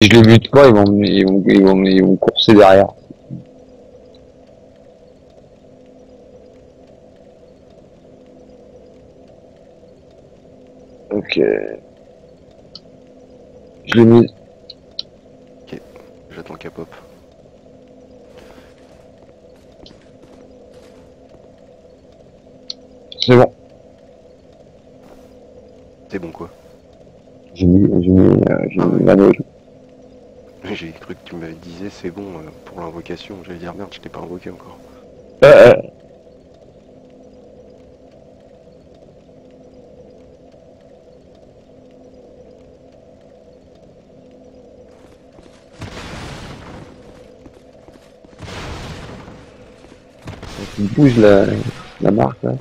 Si je les bute pas, ils vont, me- ils vont, ils vont, ils courser derrière. Ok. Je l'ai mis. J'attends qu'à pop. C'est bon. C'est bon quoi. J'ai mis, j'ai mis, euh, j'ai mis tout. J'ai cru que tu me disais c'est bon euh, pour l'invocation. J'allais dire merde, je t'ai pas invoqué encore. Euh, euh. Il bouge la, la marque là.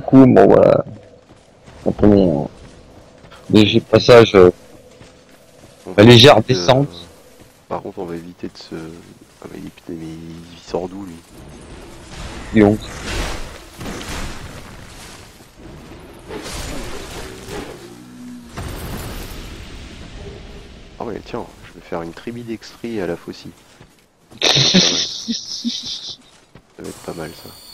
Coucou, bon voilà. Mon léger passage, euh, La légère descente. Par contre, on va éviter de se. Ah bah, il, mais il sort d'où lui? Lyon. Ah ouais, tiens, je vais faire une tribidextrie à la faucille. Ça va être pas mal ça.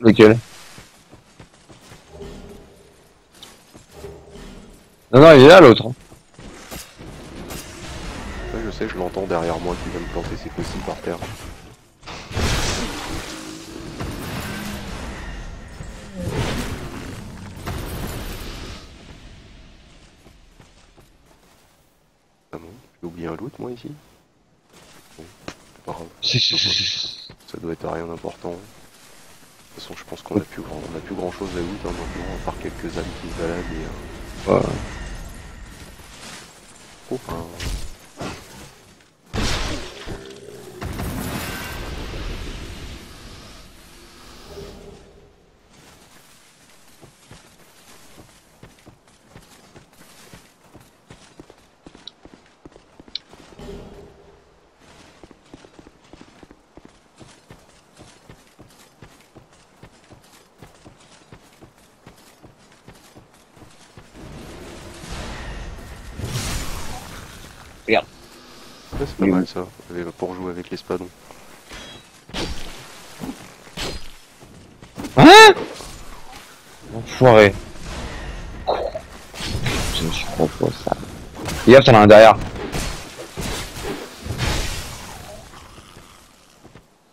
Lequel Non, non, il est là l'autre. hein. Ouais, je sais, je l'entends derrière moi qui vient me planter ses faucilles par terre. Ah bon J'ai oublié un loot moi ici Bon, c'est pas grave, Si, si, si, si. ça doit être à rien d'important. De toute façon, je pense qu'on a plus grand, on a plus grand chose à loot hein, maintenant, à part quelques âmes qui se baladent et euh, Ouais. Oh, un- ça, pour jouer avec l'espadon. Hein Enfoiré. Je me suis trop ça. Gaffe, t'en as un derrière.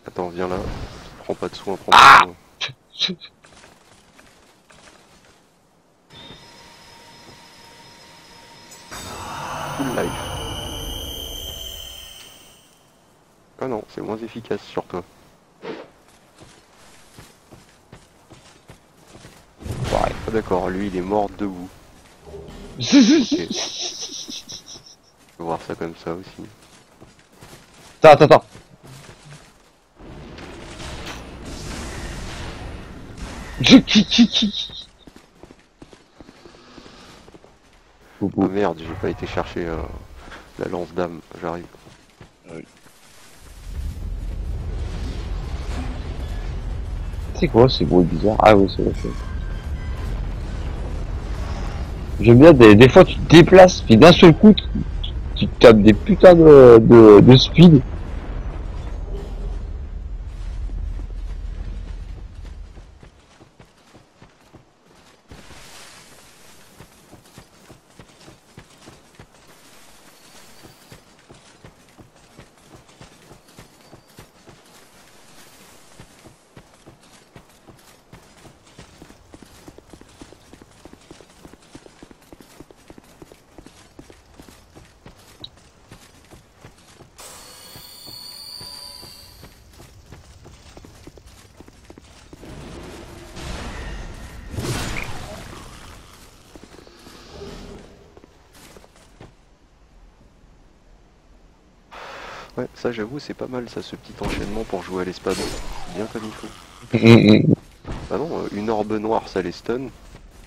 Attends, viens là. Prends pas de soin, prends pas de soin. Efficace sur toi. Ah d'accord, lui il est mort debout. Voir ça comme ça aussi. Attends, attends, attends. Ah merde, j'ai pas été chercher euh, la lance d'âme, j'arrive. C'est quoi ces bruits bizarres Ah oui, c'est vrai. J'aime bien des, des fois tu te déplaces, puis d'un seul coup tu, tapes des putains de, de speed. J'avoue, c'est pas mal ça, ce petit enchaînement pour jouer à l'espadon. Bien comme il faut. Bah non, euh, une orbe noire, ça les stun.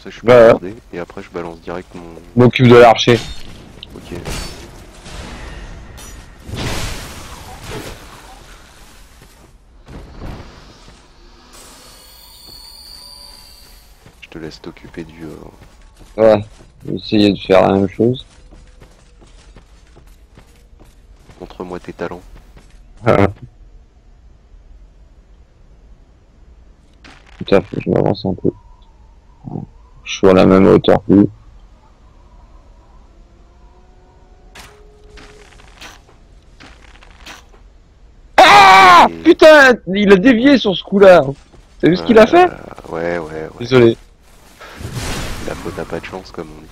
Ça, je suis Bah. Et après, je balance direct mon. M'occupe de l'archer. Ok. Je te laisse t'occuper du. euh, Ouais. J'ai essayé de faire la même chose. Montre-moi tes talents. À fait, je m'avance un peu. Je suis à la même hauteur que lui. Ah Putain Il a dévié sur ce coup-là T'as vu ce qu'il a fait Euh, Ouais, ouais, ouais. Désolé. La faute a pas de chance, comme on dit.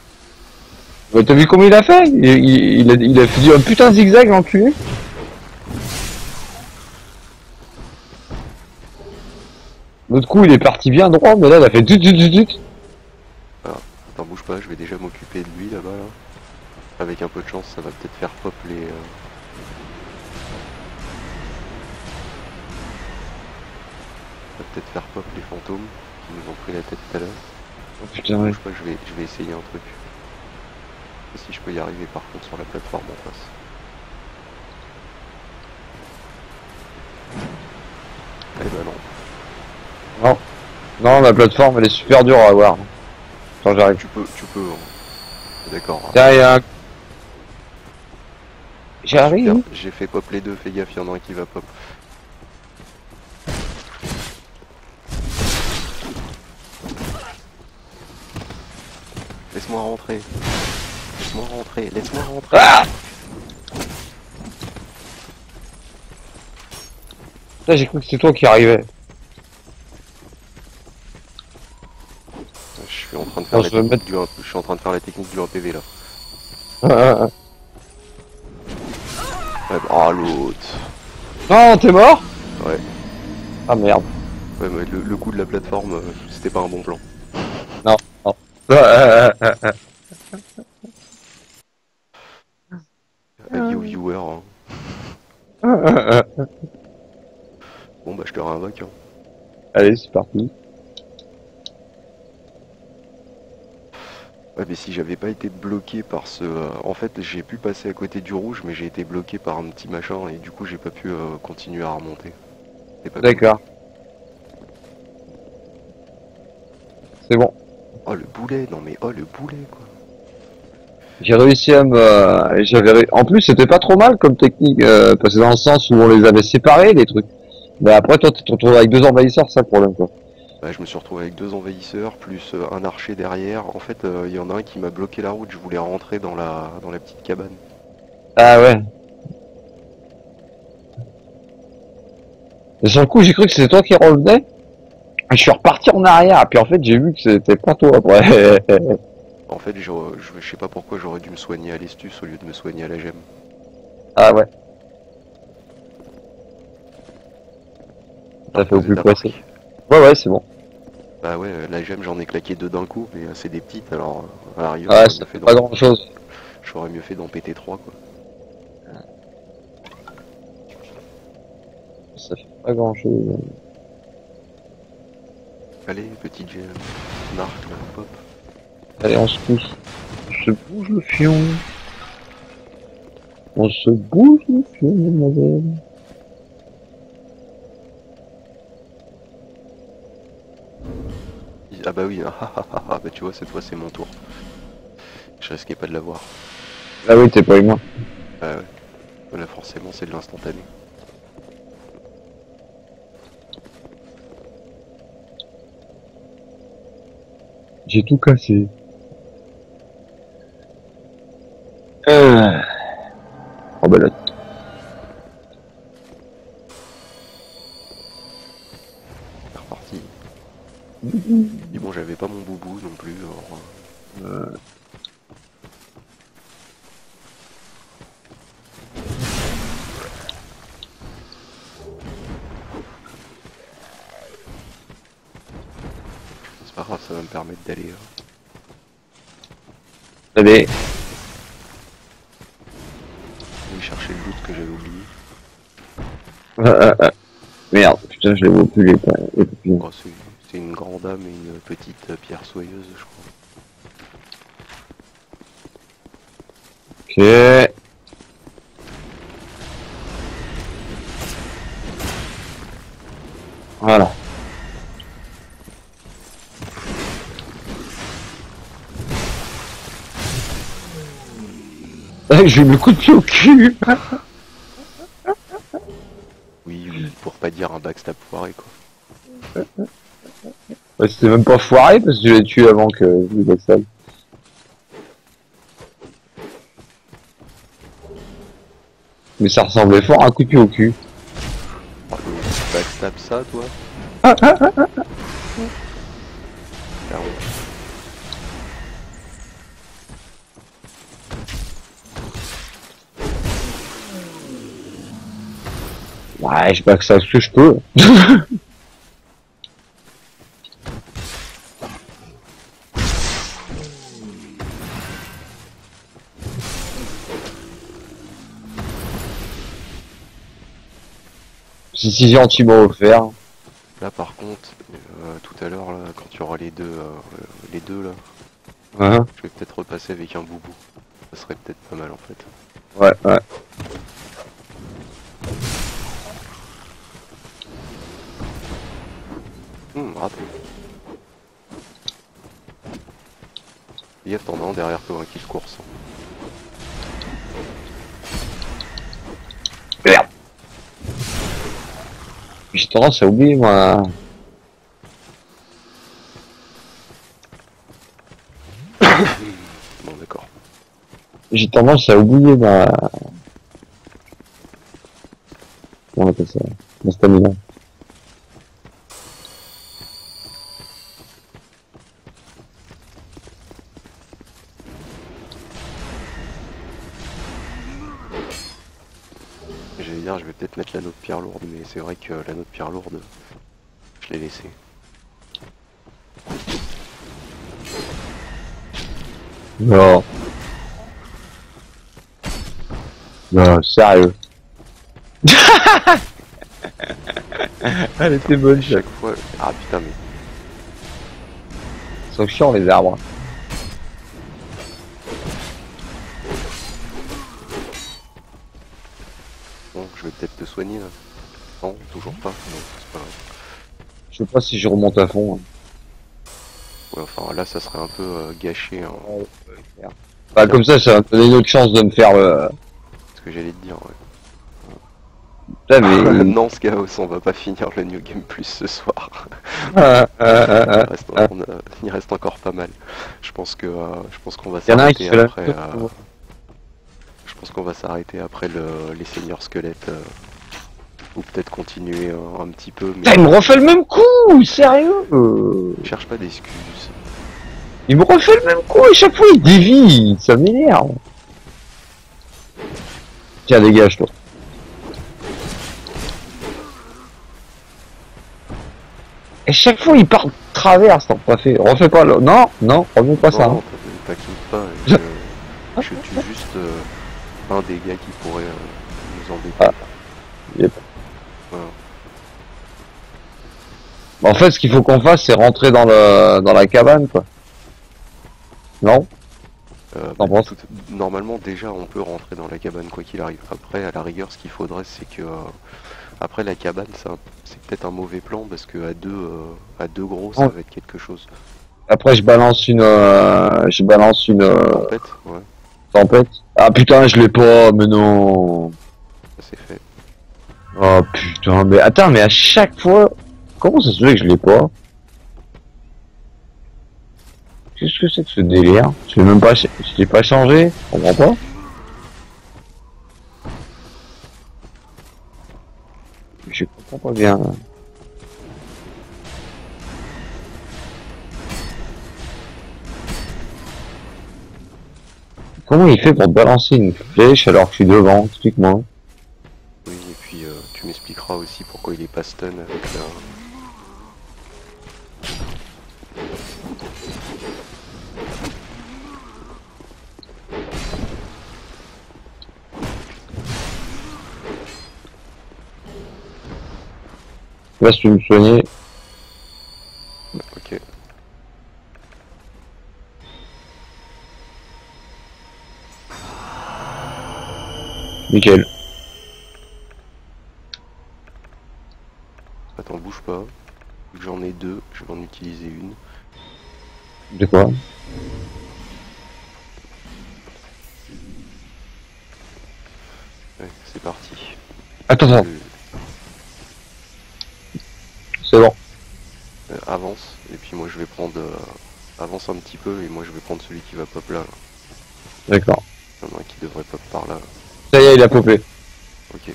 Ouais, T'as vu comment il a fait il, il, il a, il a fait un putain de zigzag, l'enculé L'autre coup, il est parti bien droit, mais là, il a fait tut tut tut tut. T'en bouge pas, je vais déjà m'occuper de lui là-bas. Là. Avec un peu de chance, ça va peut-être faire pop les. euh, Ça va peut-être faire pop les fantômes qui nous ont pris la tête tout à l'heure. Oh, putain, ouais. Je crois que je vais, je vais essayer un truc. Si je peux y arriver par contre sur la plateforme en face. Eh ben non. Non, la plateforme, elle est super dure à avoir. Quand j'arrive. Tu peux, tu peux. hein. D'accord. Tiens, il y a un... J'arrive. J'ai fait pop les deux, fais gaffe, il y en a un qui va pop. Laisse-moi rentrer. Laisse-moi rentrer, laisse-moi rentrer. Ah Là, j'ai cru que c'était toi qui arrivais. Je suis en train de faire Non, la je vais technique mettre- du 1, je suis en train de faire la technique du 1 PV là. non, Ouais, bah, ah l'autre. t'es mort Ouais. Ah merde. Ouais, mais le, le coup de la plateforme, euh, c'était pas un bon plan. Avis aux viewers. hein. Bon bah je te réinvoque. Hein. Allez, c'est parti. Ouais mais si j'avais pas été bloqué par ce... euh, En fait j'ai pu passer à côté du rouge mais j'ai été bloqué par un petit machin et du coup j'ai pas pu euh, continuer à remonter. D'accord. C'est bon. Oh le boulet, non mais oh le boulet quoi. J'ai réussi à me... J'avais... ré- En plus, c'était pas trop mal comme technique, euh, parce que dans le sens où on les avait séparés, les trucs. Mais après, toi, tu te retrouves avec deux envahisseurs, ça problème, quoi. Bah, je me suis retrouvé avec deux envahisseurs plus euh, un archer derrière. En fait euh, il y en a un qui m'a bloqué la route, je voulais rentrer dans la, dans la petite cabane. Ah ouais. Et sur le coup, j'ai cru que c'était toi qui revenais. Et Je suis reparti en arrière, puis en fait, j'ai vu que c'était pas toi après. En fait je, je sais pas pourquoi j'aurais dû me soigner à l'estus au lieu de me soigner à la gemme. ah ouais. Ça fait au plus remarqué. Ouais, ouais, c'est bon. Bah ouais, euh, la gemme j'en ai claqué deux d'un coup, mais euh, c'est des petites, alors euh, à la rigueur, Ouais, ça fait pas grand chose. j'aurais mieux fait d'en péter trois quoi. Ça fait pas grand chose. Allez, petite gemme, marque là, pop. Allez, on se pousse. On se bouge le fion. On se bouge le fion, mademoiselle. Ah bah oui, ah, ah, ah, ah, ah, bah tu vois, cette fois c'est mon tour. Je risquais pas de l'avoir. Ah oui, t'es pas humain. Bah ouais. Voilà, forcément c'est de l'instantané. J'ai tout cassé. Euh... Oh bah là. Bon, j'avais pas mon boubou non plus. alors, euh, C'est pas grave, ça va me permettre d'aller. Allez. aller chercher le loot que j'avais oublié. euh, euh. Merde, putain, je les vois plus les. C'est une grande âme et une petite pierre soyeuse, je crois. Ok. Voilà. Eh, J'ai eu le coup de pied au cul Oui, oui, pour pas dire un backstab foiré, quoi. Ouais, C'était même pas foiré parce que je l'ai tué avant que je backstab. Mais ça ressemblait fort à un coup de pied au cul. Ah, backstab ça, toi Clairement. Ouais, je backstab ce que je peux. Si si gentiment offert. Là, par contre, euh, tout à l'heure, là, quand tu auras les deux, euh, les deux là, Hein je vais peut-être repasser avec un boubou. Ça serait peut-être pas mal en fait. ouais, ouais. Hum, raté. Yef, t'en as un derrière toi hein, qui se course. Merde. J'ai tendance à oublier moi. Bon, d'accord. J'ai tendance à oublier ma. Comment on appelle ça Ma stamina. J'allais dire, je vais peut-être mettre l'anneau de pierre lourde, mais c'est vrai que l'anneau de pierre lourde, je l'ai laissé. Non. Non, sérieux. Elle était bonne, Chaque fois. Ah putain, mais Ils sont chiants les arbres. Toujours pas. Non, c'est pas grave. Je sais pas si je remonte à fond. hein. Ouais, enfin là, ça serait un peu euh, gâché. Hein, Bah comme ça, ça va me donner une autre chance de me faire le... ce que j'allais te dire. Ouais. Putain, mais... non, Schaos, on va pas finir le New Game Plus ce soir. Euh, euh, euh, il, reste, on a- il reste encore pas mal. Je pense que euh, je pense qu'on va s'arrêter après. euh, je pense qu'on va s'arrêter après le, les seigneurs squelettes. Euh, ou peut-être continuer un, un petit peu, mais Putain, il me refait le même coup, sérieux euh. cherche pas d'excuses. Il me refait le même coup et chaque fois il dévie, ça m'énerve. Tiens, dégage toi. Et chaque fois il part de travers, t'en pas fait. Refais pas le... Non, non, refais pas ça. Non, hein. t'in- t'inquiète pas. Je, je tue juste euh, un des gars qui pourrait euh, nous embêter. Ah. Yep. En fait, ce qu'il faut qu'on fasse, c'est rentrer dans le dans la cabane, quoi. Non Euh, bah, tout- normalement, déjà, on peut rentrer dans la cabane quoi qu'il arrive. Après, à la rigueur, ce qu'il faudrait, c'est que euh, après la cabane, c'est peut-être un mauvais plan parce que à deux, euh, à deux gros, ça Ouais. va être quelque chose. Après, je balance une, euh, je balance une euh, Tempête, ouais, tempête. Ah putain, je l'ai pas, mais non. c'est fait. Oh putain, mais attends, mais à chaque fois, comment ça se fait que je l'ai pas Qu'est-ce que c'est que ce délire Je l'ai même pas, je pas changé, je comprends pas. Je comprends pas bien. Comment il fait pour balancer une flèche alors que je suis devant Explique-moi. Oui, et puis euh, tu m'expliqueras aussi pourquoi il est pas stun avec la... Là, si tu veux me soigner. Ok. Nickel. Attends, bouge pas. J'en ai deux, je vais en utiliser une. De quoi? Ouais, c'est parti. Attends, attends, Euh, c'est bon. euh, avance, et puis moi je vais prendre... euh, avance un petit peu, et moi je vais prendre celui qui va pop là. là. D'accord. Il y en a un qui devrait pop par là. Ça y est, il a popé. Ok.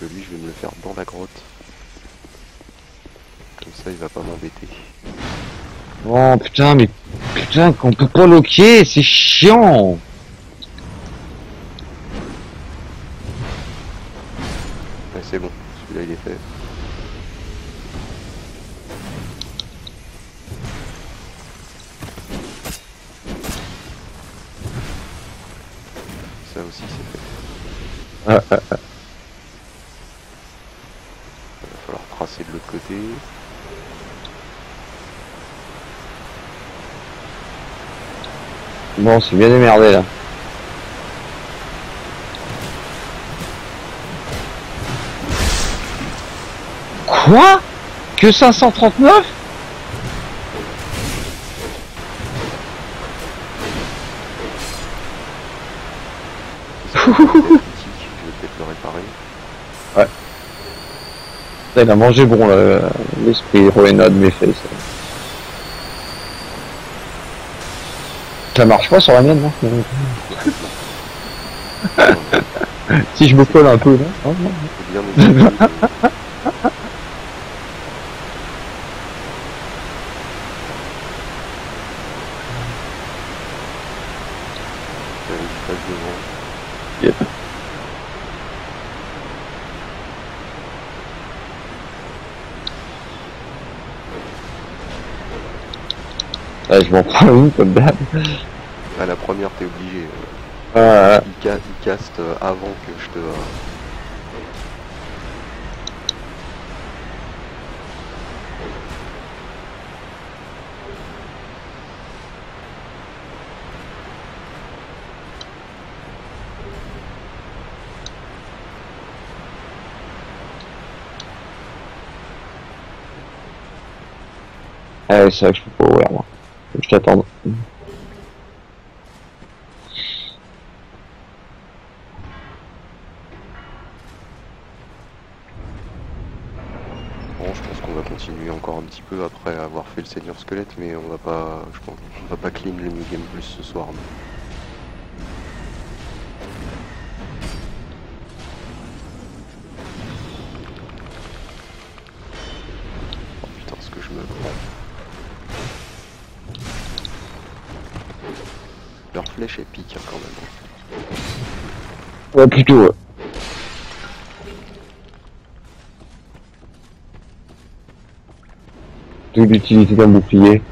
Donc lui je vais me le faire dans la grotte. Comme ça il va pas m'embêter. Oh putain, mais putain, qu'on peut pas loquer, c'est chiant. Ouais c'est bon, celui-là il est fait. Ah, ah, ah. Il va falloir tracer de l'autre côté. Bon, c'est bien démerdé là. Quoi? Que 539 C'est un peu critique, je vais peut-être le réparer. Putain, Il a mangé bon le- l'esprit Roena de mes fesses. Ça marche pas sur la mienne, non? Si je me colle un peu, Oh, non. Faut bien essayer de- J'avais une face devant. Yep. Ah, je m'en prends une comme d'hab. À la première, t'es obligé. Ah, ah, Il, ca- il caste euh, avant que je te. euh, ah ouais, c'est vrai que je peux pas ouvrir moi. Je t'attende. Bon, je pense qu'on va continuer encore un petit peu après avoir fait le Seigneur Squelette, mais on va pas. Je pense on va pas clean le New Game Plus ce soir. Ouais, plutôt, ouais. D'où l'utilité d'un bouclier.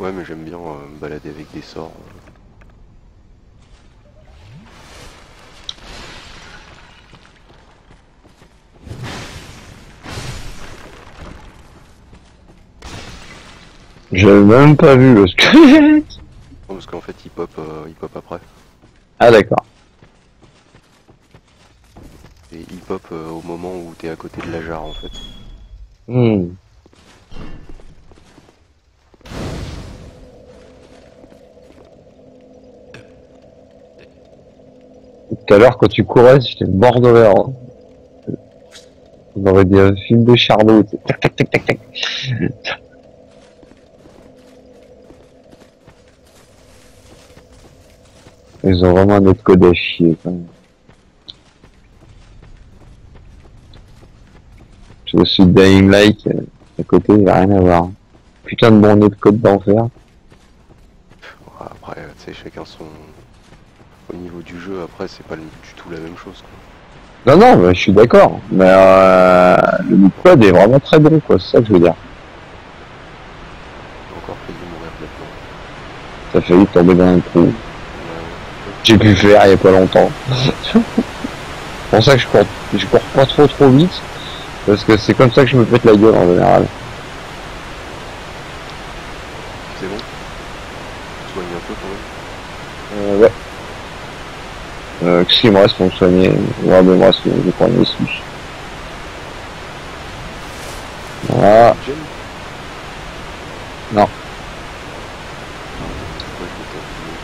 Ouais, mais j'aime bien euh, me balader avec des sorts. J'avais même pas vu le squelette. Non, parce qu'en fait, il pop, euh, il pop après. Ah d'accord. Et il pop euh, au moment où t'es à côté de la jarre en fait. Hmm. Tout à l'heure, quand tu courais, j'étais mort de rire. hein. On aurait dit un film de Charlot. tu sais. Tac, tac, tac, tac, tac. Ils ont vraiment un autre code à chier, quand même. J'ai aussi Dying Light, euh, à côté, il a rien à voir. Putain de bon de code d'enfer. Ouais, Après, tu sais, chacun son. Au niveau du jeu, après, c'est pas du tout la même chose quoi. Non, non, je suis d'accord. Mais euh, le code est vraiment très bon, quoi. C'est ça que je veux dire. Encore failli mourir maintenant. Ça failli tomber dans un trou. J'ai pu faire il y a pas longtemps. C'est pour ça que je cours, je cours pas trop trop vite. Parce que c'est comme ça que je me pète la gueule en général. C'est bon? Tu soignes un peu quand même? Euh, ouais. Euh, qu'est-ce qu'il me reste pour me soigner? Ouais, mais reste, je crois, une astuce. Voilà. Gemme Non. Ouais, je vais t'en filer.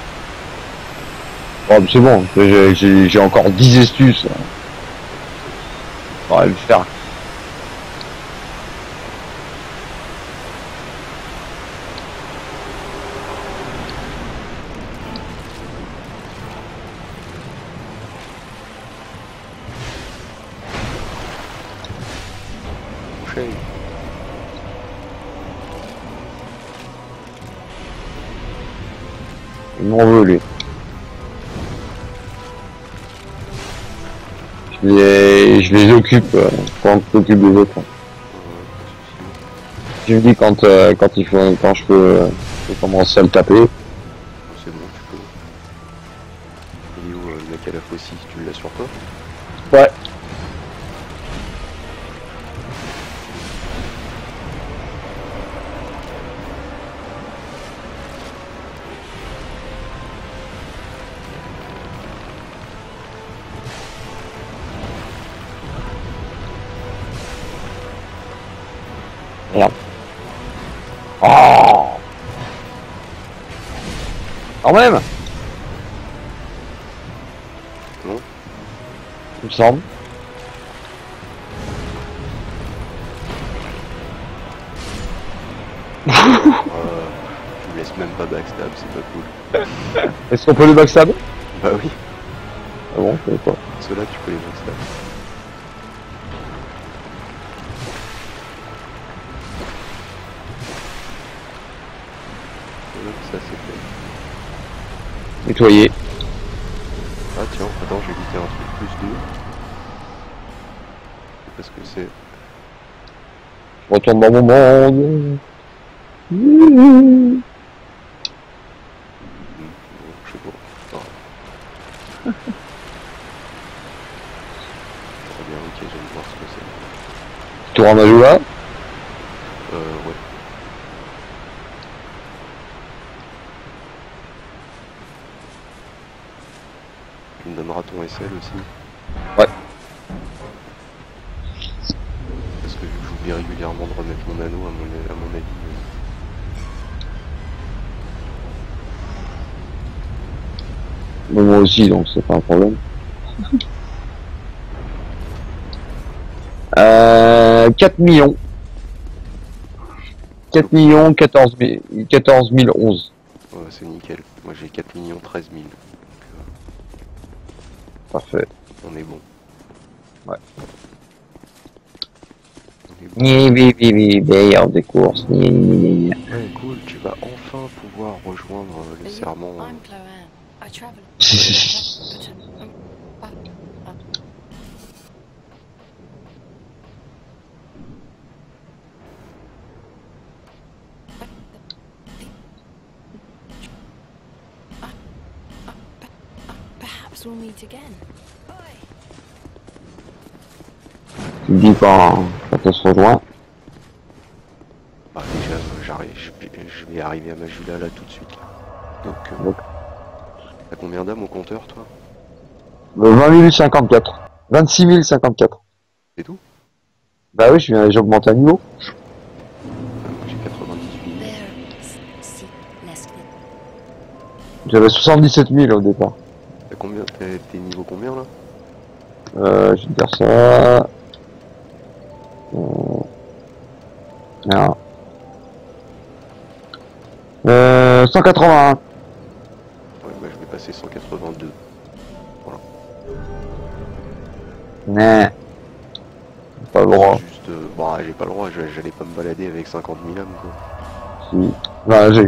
Oh, c'est bon, j'ai- encore 10 astuces. On va le faire. Prochaine. Il m'en Je les, je les occupe euh, quand tu t'occupes des autres. Tu me dis quand, euh, quand il faut, quand je peux, euh, je peux commencer à le taper. Semble. euh, Tu me laisses même pas backstab, c'est pas cool. Est-ce qu'on peut le backstab? Bah oui, Ah bon, je sais pas. ceux-là tu peux les backstab. Ça c'est fait. Nettoyer. Retourne dans mon monde. Mmh. Bon, je sais pas. Très bien, ok, j'aime voir ce que c'est. Tour à Majula. Euh, Aussi, donc c'est pas un problème. Euh, 4 millions. 4 millions 14 000, 14 011. Ouais, c'est nickel. Moi j'ai 4 millions 13 000. Donc, Parfait. on est bon. Ouais. On est bon. Ni, bi, bi, bi, meilleur des courses. Ouais, cool, tu vas enfin pouvoir rejoindre le serment. euh, I'm Chloanne. I travel. But, Perhaps we'll meet again. Tu me dis quand, quand on se rejoint. Bah déjà, j'arrive, je, je vais arriver à Majula là tout de suite. là. Donc, euh, Donc. T'as combien d'âmes au compteur toi Le 20 054. 26 054. C'est tout Bah oui, je viens, j'ai augmenté à niveau. J'ai 98 There, s- see, Leslie. J'avais 77 000 au départ. T'as combien T'es t'es niveau combien là Euh, je vais dire ça. Euh... Merde. Euh, 181. Nee. Pas le droit. Juste, euh, bah j'ai pas le droit, j'allais pas me balader avec 50 000 âmes quoi. Si. Voilà, j'ai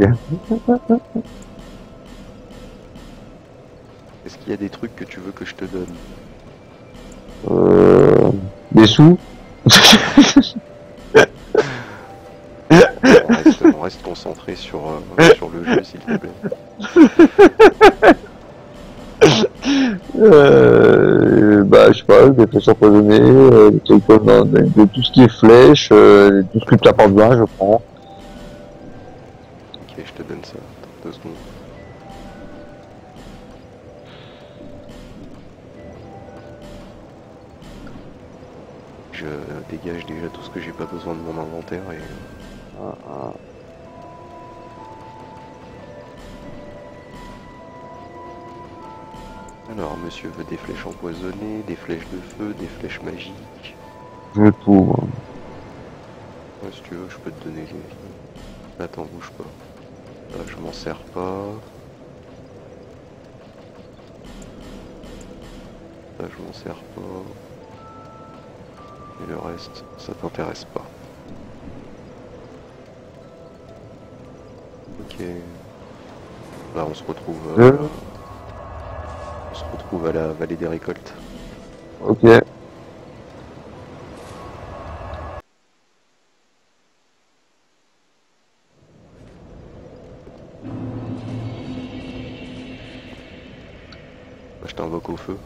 Est-ce qu'il y a des trucs que tu veux que je te donne? Euh, des sous. on reste, on reste concentré sur, euh, sur le jeu s'il te plaît. Euh, bah, je sais pas. des flèches empoisonnées, euh, des trucs comme dans- de, de tout ce qui est flèche, euh, tout ce que tu as pas besoin, je prends. Ok, je te donne ça. Attends deux secondes. Je dégage déjà tout ce que j'ai pas besoin de mon inventaire et Ah, ah. Alors monsieur veut des flèches empoisonnées, des flèches de feu, des flèches magiques. Je veux tout. moi. Ouais, si tu veux, je peux te donner les. Attends, bouge pas. Là, je m'en sers pas. Là, je m'en sers pas. Et le reste, ça t'intéresse pas. Ok. Là, on se retrouve. euh, Euh. Retrouve à la vallée des récoltes. Ok. Là, je t'invoque au feu.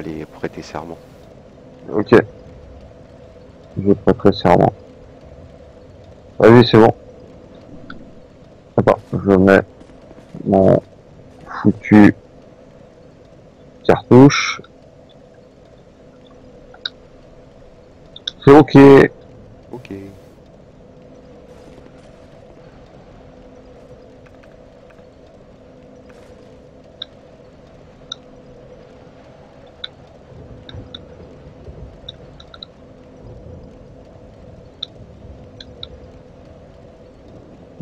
Aller prêter serment. Ok. Je prêterai serment. Vas-y, c'est bon. Je mets mon foutu cartouche. C'est. Ok.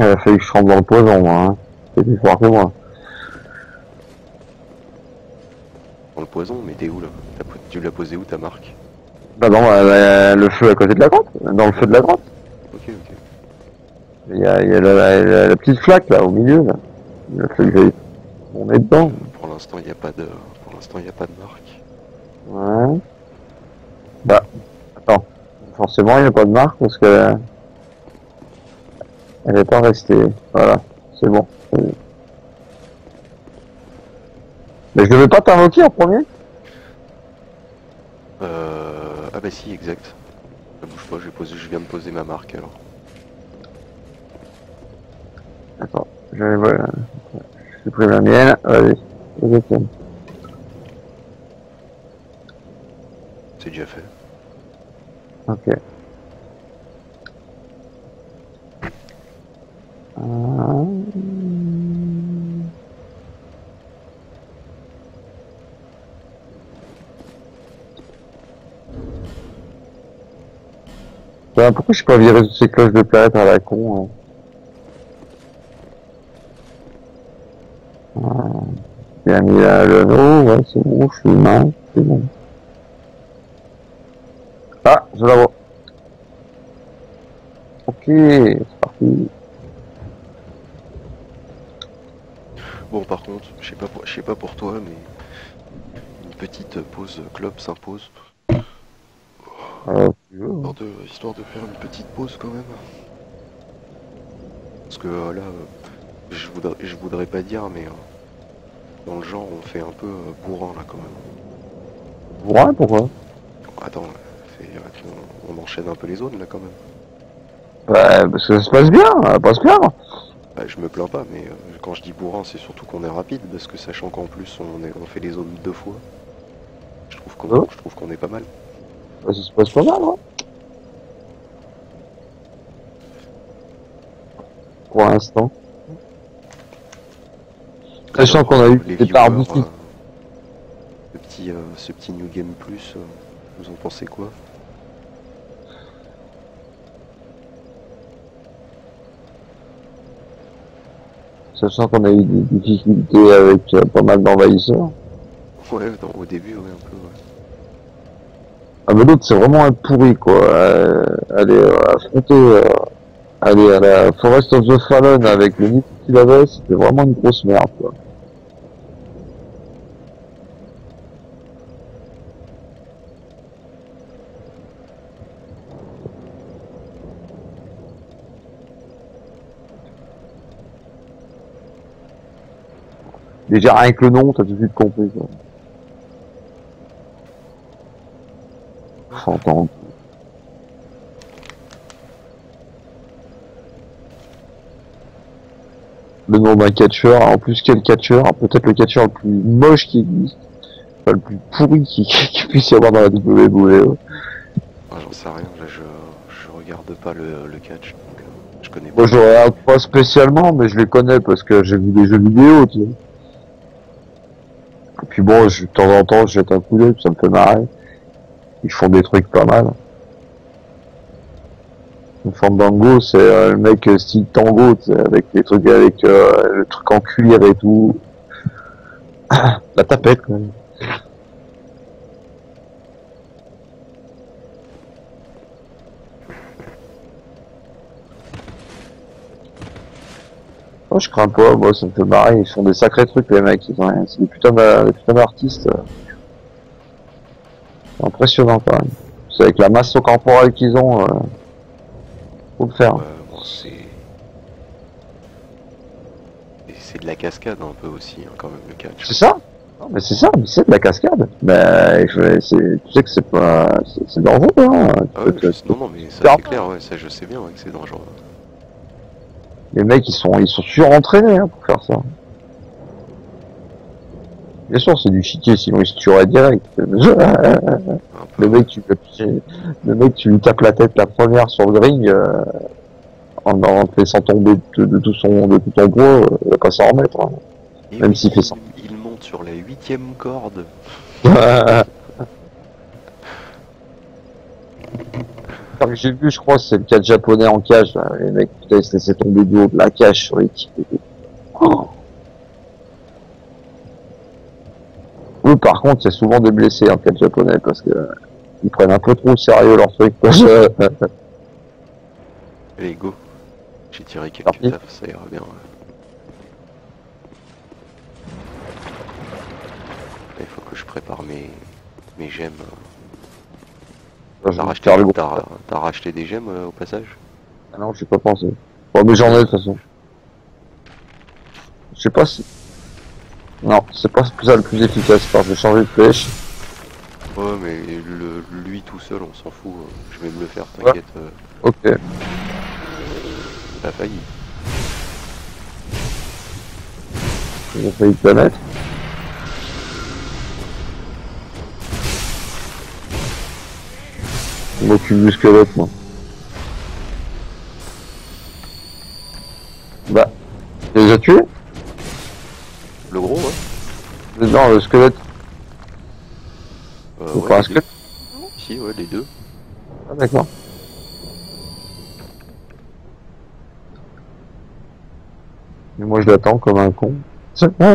Il a fallu que je rentre dans le poison, moi. Hein. C'est plus fort que moi. Dans le poison, mais t'es où là? Tu l'as posé où ta marque? Bah non, bah, bah, le feu à côté de la grotte. Dans le feu de la grotte. Ok, ok. Il y a, il y a la, la- la- la petite flaque là au milieu là. Que On est dedans. Pour l'instant, il n'y a pas de. Pour l'instant, il n'y a pas de marque. Ouais. Bah, attends. Forcément, il n'y a pas de marque parce que elle n'est pas restée. Voilà, c'est bon. Mais je devais pas t'invoquer en premier Euh... Ah bah si, exact. Ne bouge pas, j'ai posé... je viens de poser ma marque alors. Attends, je vais voilà. J'ai pris la mienne. Vas-y. Tienne. C'est déjà fait. Ok. Bah, pourquoi je suis pas viré toutes ces cloches de planète à la con hein. Bien mis à ouais, c'est bon, je suis humain, c'est bon. Ah, je la vois. Ok, c'est parti. Bon, par contre, je sais pas, pour... je sais pas pour toi, mais une petite pause clope s'impose. Euh. Histoire de... histoire de faire une petite pause quand même. Parce que euh, là, euh, je voudrais, je voudrais pas dire, mais euh, dans le genre, on fait un peu bourrin là quand même. Ouais, pourquoi? Attends, on, on enchaîne un peu les zones là quand même. Ouais, parce que ça se passe bien, on va pas se plaindre. Bah, je me plains pas, mais euh, quand je dis bourrin, c'est surtout qu'on est rapide, parce que sachant qu'en plus on, est, on fait les zones deux fois, je trouve qu'on Oh. je trouve qu'on est pas mal. Ça se passe pas mal, hein. Pour l'instant. Sachant qu'on a eu Les des parts euh, ce petit, euh, ce petit New Game Plus, euh, vous en pensez quoi? Sachant qu'on a eu des difficultés avec pas mal d'envahisseurs. Ouais, au début, ouais, un peu. ouais. Ah ben l'autre c'est vraiment un pourri quoi. Euh, elle est euh, euh, à la Forest of the Fallen avec le nid qu'il avait, c'était vraiment une grosse merde quoi. Déjà rien que le nom, t'as tout de suite compris quoi. Le nom d'un catcheur, en plus quel catcheur, peut-être le catcheur le plus moche qui existe, enfin le plus pourri qui, qui puisse y avoir dans la WWE. Ah, J'en sais rien, là je, je regarde pas le, le catch, donc euh, je connais pas. Moi je regarde pas spécialement, mais je les connais parce que j'ai vu des jeux vidéo, tu sais. Et puis bon, je, de temps en temps, je jette un coup d'œil, ça me fait marrer. Ils font des trucs pas mal. Fandango, c'est euh, le mec euh, style tango, avec des trucs avec euh, le truc en cuir et tout. La tapette, quand même. Moi, je crains pas, moi, ça me fait marrer. Ils font des sacrés trucs, les mecs. C'est des putains des putains d'artistes. Impressionnant, quand même. C'est avec la masse corporelle qu'ils ont. Euh... Faut le faire. Ouais, bon, c'est. de la cascade un peu aussi, hein, quand même, le catch. C'est ça Non, mais c'est ça, c'est de la cascade. Mais je- tu sais que c'est pas, c'est dangereux, hein. Ah ouais, Non, non, mais ça c'est clair, ouais, ça je sais bien ouais, que c'est dangereux. Les mecs, ils sont, ils sont surentraînés hein, pour faire ça. Bien sûr, c'est du chiquet, sinon ils se tueraient direct. Le mec, tu, le mec, tu lui tapes la tête la première sur le ring, euh, en, en te laissant tomber de, de tout son, de tout ton poids, euh, il va pas s'en remettre. hein. Même oui, s'il fait ça. Il, il monte sur la huitième corde. J'ai vu, je crois, c'est le cas japonais en cage. là. Les mecs, putain, ils se laissaient tomber du haut de la cage sur les types. Oh. Par contre, c'est souvent des blessés en cas japonais parce que euh, ils prennent un peu trop au sérieux leur truc. quoi. Allez, go. J'ai tiré quelques Parti. tafs, ça ira bien. ouais. Il faut que je prépare mes, mes gemmes. T'as racheté, t'as- t'as racheté des gemmes euh, au passage? Ah non, j'ai pas pensé. Bon, mais j'en ai de toute façon. Je sais pas si. Non, c'est pas ça le plus efficace. Parce que j'ai changé de flèche. Ouais, mais le, lui tout seul, on s'en fout. euh, Je vais me le faire, t'inquiète. euh, Ok. T'as failli. J'ai failli te la mettre. Je m'occupe du squelette, moi. Bah, tu les as tués Le gros, ouais. Non, le squelette. Euh, ouais, pas un squelette. Si, ouais, les deux. Ah, d'accord. Mais moi, je l'attends comme un con. Ah,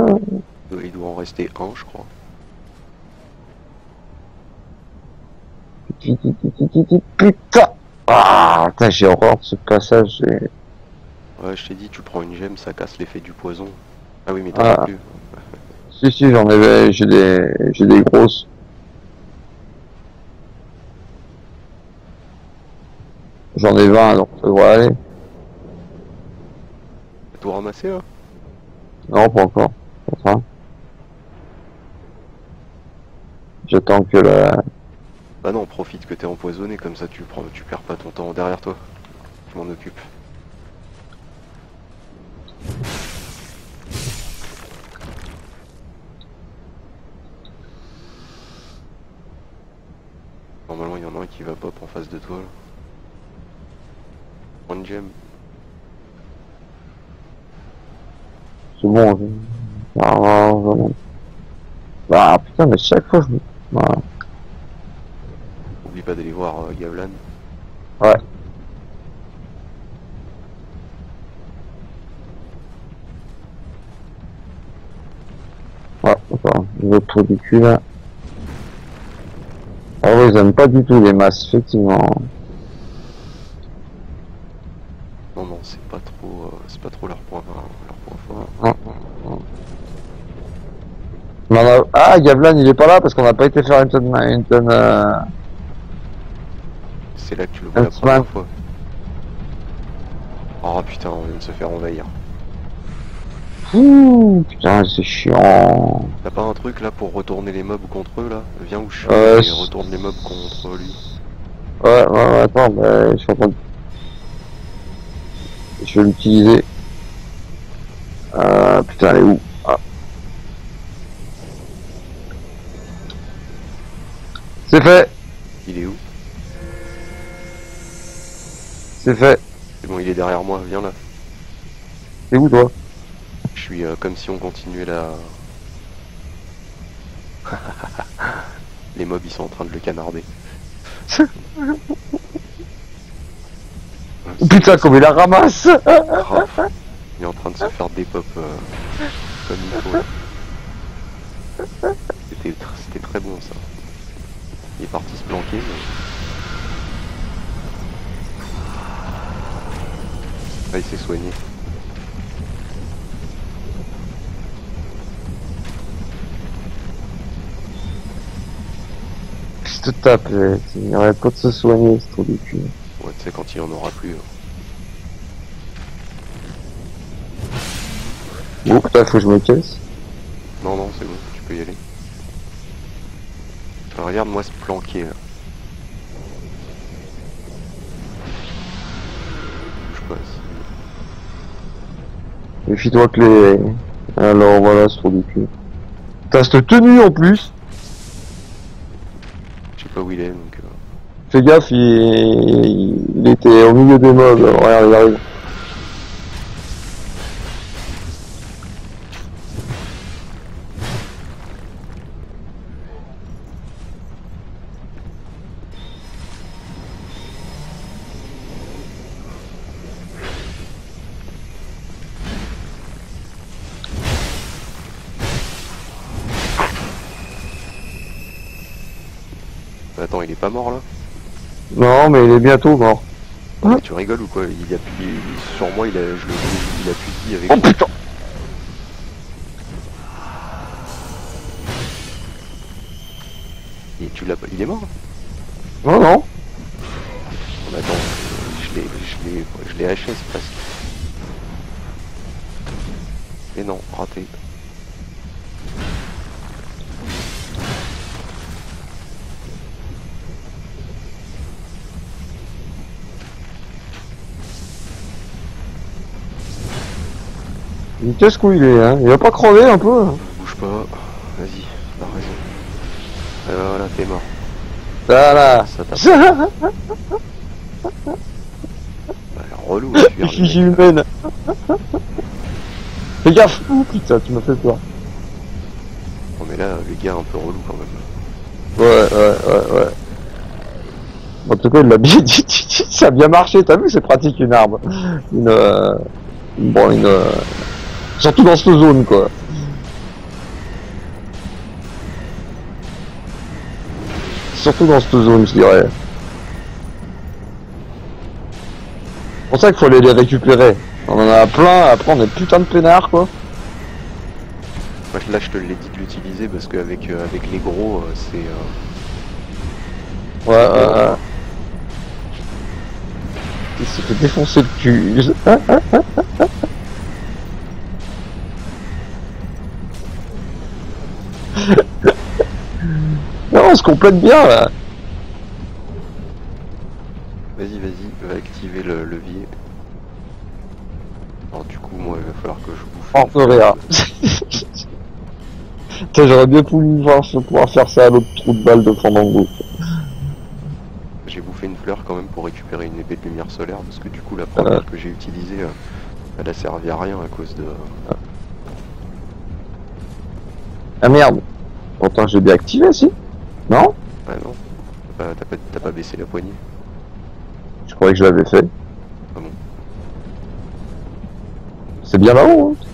Il doit en rester un, je crois. Putain Ah, putain, j'ai horreur de ce passage. Ouais, je t'ai dit, tu prends une gemme, ça casse l'effet du poison. Ah oui, mais t'en Ah. as plus. Si, si, j'en avais, j'ai des, j'ai des grosses. J'en ai 20, donc ça devrait aller. T'as tout ramassé, là? Non, pas encore. Enfin. J'attends que la... Bah non, profite que t'es empoisonné, comme ça tu prends, tu perds pas ton temps derrière toi. Je m'en occupe. Normalement, il y en a un qui va pop en face de toi. Là. One gem. C'est bon. je- Ah, ah, vraiment. Ah, putain, mais chaque fois, je me... Voilà. Oublie pas d'aller voir euh, Gavlan. Ouais. Ouais, attends, je vais trou du cul là. Ah ouais, ils aiment pas du tout les masses, effectivement. Non, non, c'est pas trop, euh, c'est pas trop leur point, leur point fort. Hum, hum, hum. Mais on a- Ah, Gavlan, il est pas là parce qu'on n'a pas été faire une tonne... Une tonne euh... C'est là que tu le vois la première fois. Oh putain, on vient de se faire envahir. Ouh, putain, c'est chiant. T'as pas un truc là pour retourner les mobs contre eux là? Viens où je suis Euh, et retourne les mobs contre lui. Ouais, ouais, ouais, attends, bah, je suis en train de... Je vais l'utiliser. Euh, putain, elle est où? Ah. C'est fait, Il est où? C'est fait. C'est bon, il est derrière moi, viens là. C'est où toi? Je suis euh, comme si on continuait la... les mobs ils sont en train de le canarder. Oh, Putain, comme il la ramasse il est en train de se faire des pop euh, comme il faut. là. C'était tr- c'était très bon ça. Il est parti se planquer. Mais... Ah, il s'est soigné. Te tape, il arrête pas de se soigner, c'est trop du cul. Ouais, tu sais, quand il en aura plus. hein. Oh putain, faut que je me casse. Non, non, c'est bon, tu peux y aller. Enfin, Regarde-moi se planquer là. Je passe. Méfie-toi que les... Alors voilà, c'est trop du cul. T'as cette tenue en plus pas où il est donc. euh, Fais gaffe, il... il était au milieu des mobs. Regarde, il arrive. Non, mais il est bientôt mort. Hein Mais Tu rigoles ou quoi? Il appuie sur moi, il a, je le, il appuie avec. Oh putain Et tu l'as pas. Il est mort? Non, non. Mais Attends, je l'ai, je l'ai, je l'ai HS presque. Et non, raté. Il qu'est-ce qu'il est, hein Il va pas crever un peu hein Bouge pas. Vas-y, t'as raison. Et voilà, t'es mort. Voilà. Ça t'a Ouais, relou, hein, Effigie humaine. Fais gaffe Oh putain, tu m'as fait peur. Non mais là, les gars, un peu relou quand même. Ouais, ouais, ouais, ouais. En tout cas, il l'a bien dit. Ça a bien marché, t'as vu, c'est pratique une arme. Une... euh, Bon, une... euh, Surtout dans cette zone, quoi. Surtout dans cette zone, je dirais. C'est pour ça qu'il faut aller les récupérer. On en a plein, après on est putain de peinards, quoi. Moi, là, je te l'ai dit de l'utiliser parce qu'avec euh, avec les gros, euh, c'est... euh, Ouais, ouais, ouais. Il s'est fait défoncer le cul. on se complète bien là. Vas-y, vas-y, va activer le levier. Alors du coup, moi, il va falloir que je bouffe. Oh, rire. Putain, j'aurais bien voulu voir, pouvoir faire ça à l'autre trou de balle de Fandango. J'ai bouffé une fleur quand même pour récupérer une épée de lumière solaire parce que du coup, la première que j'ai utilisée, euh, elle a servi à rien à cause de... Ah merde. Pourtant, j'ai bien activé, si Non Ah non, t'as pas, t'as pas, baissé la poignée. Je croyais que je l'avais fait. Ah bon. C'est bien là-haut, hein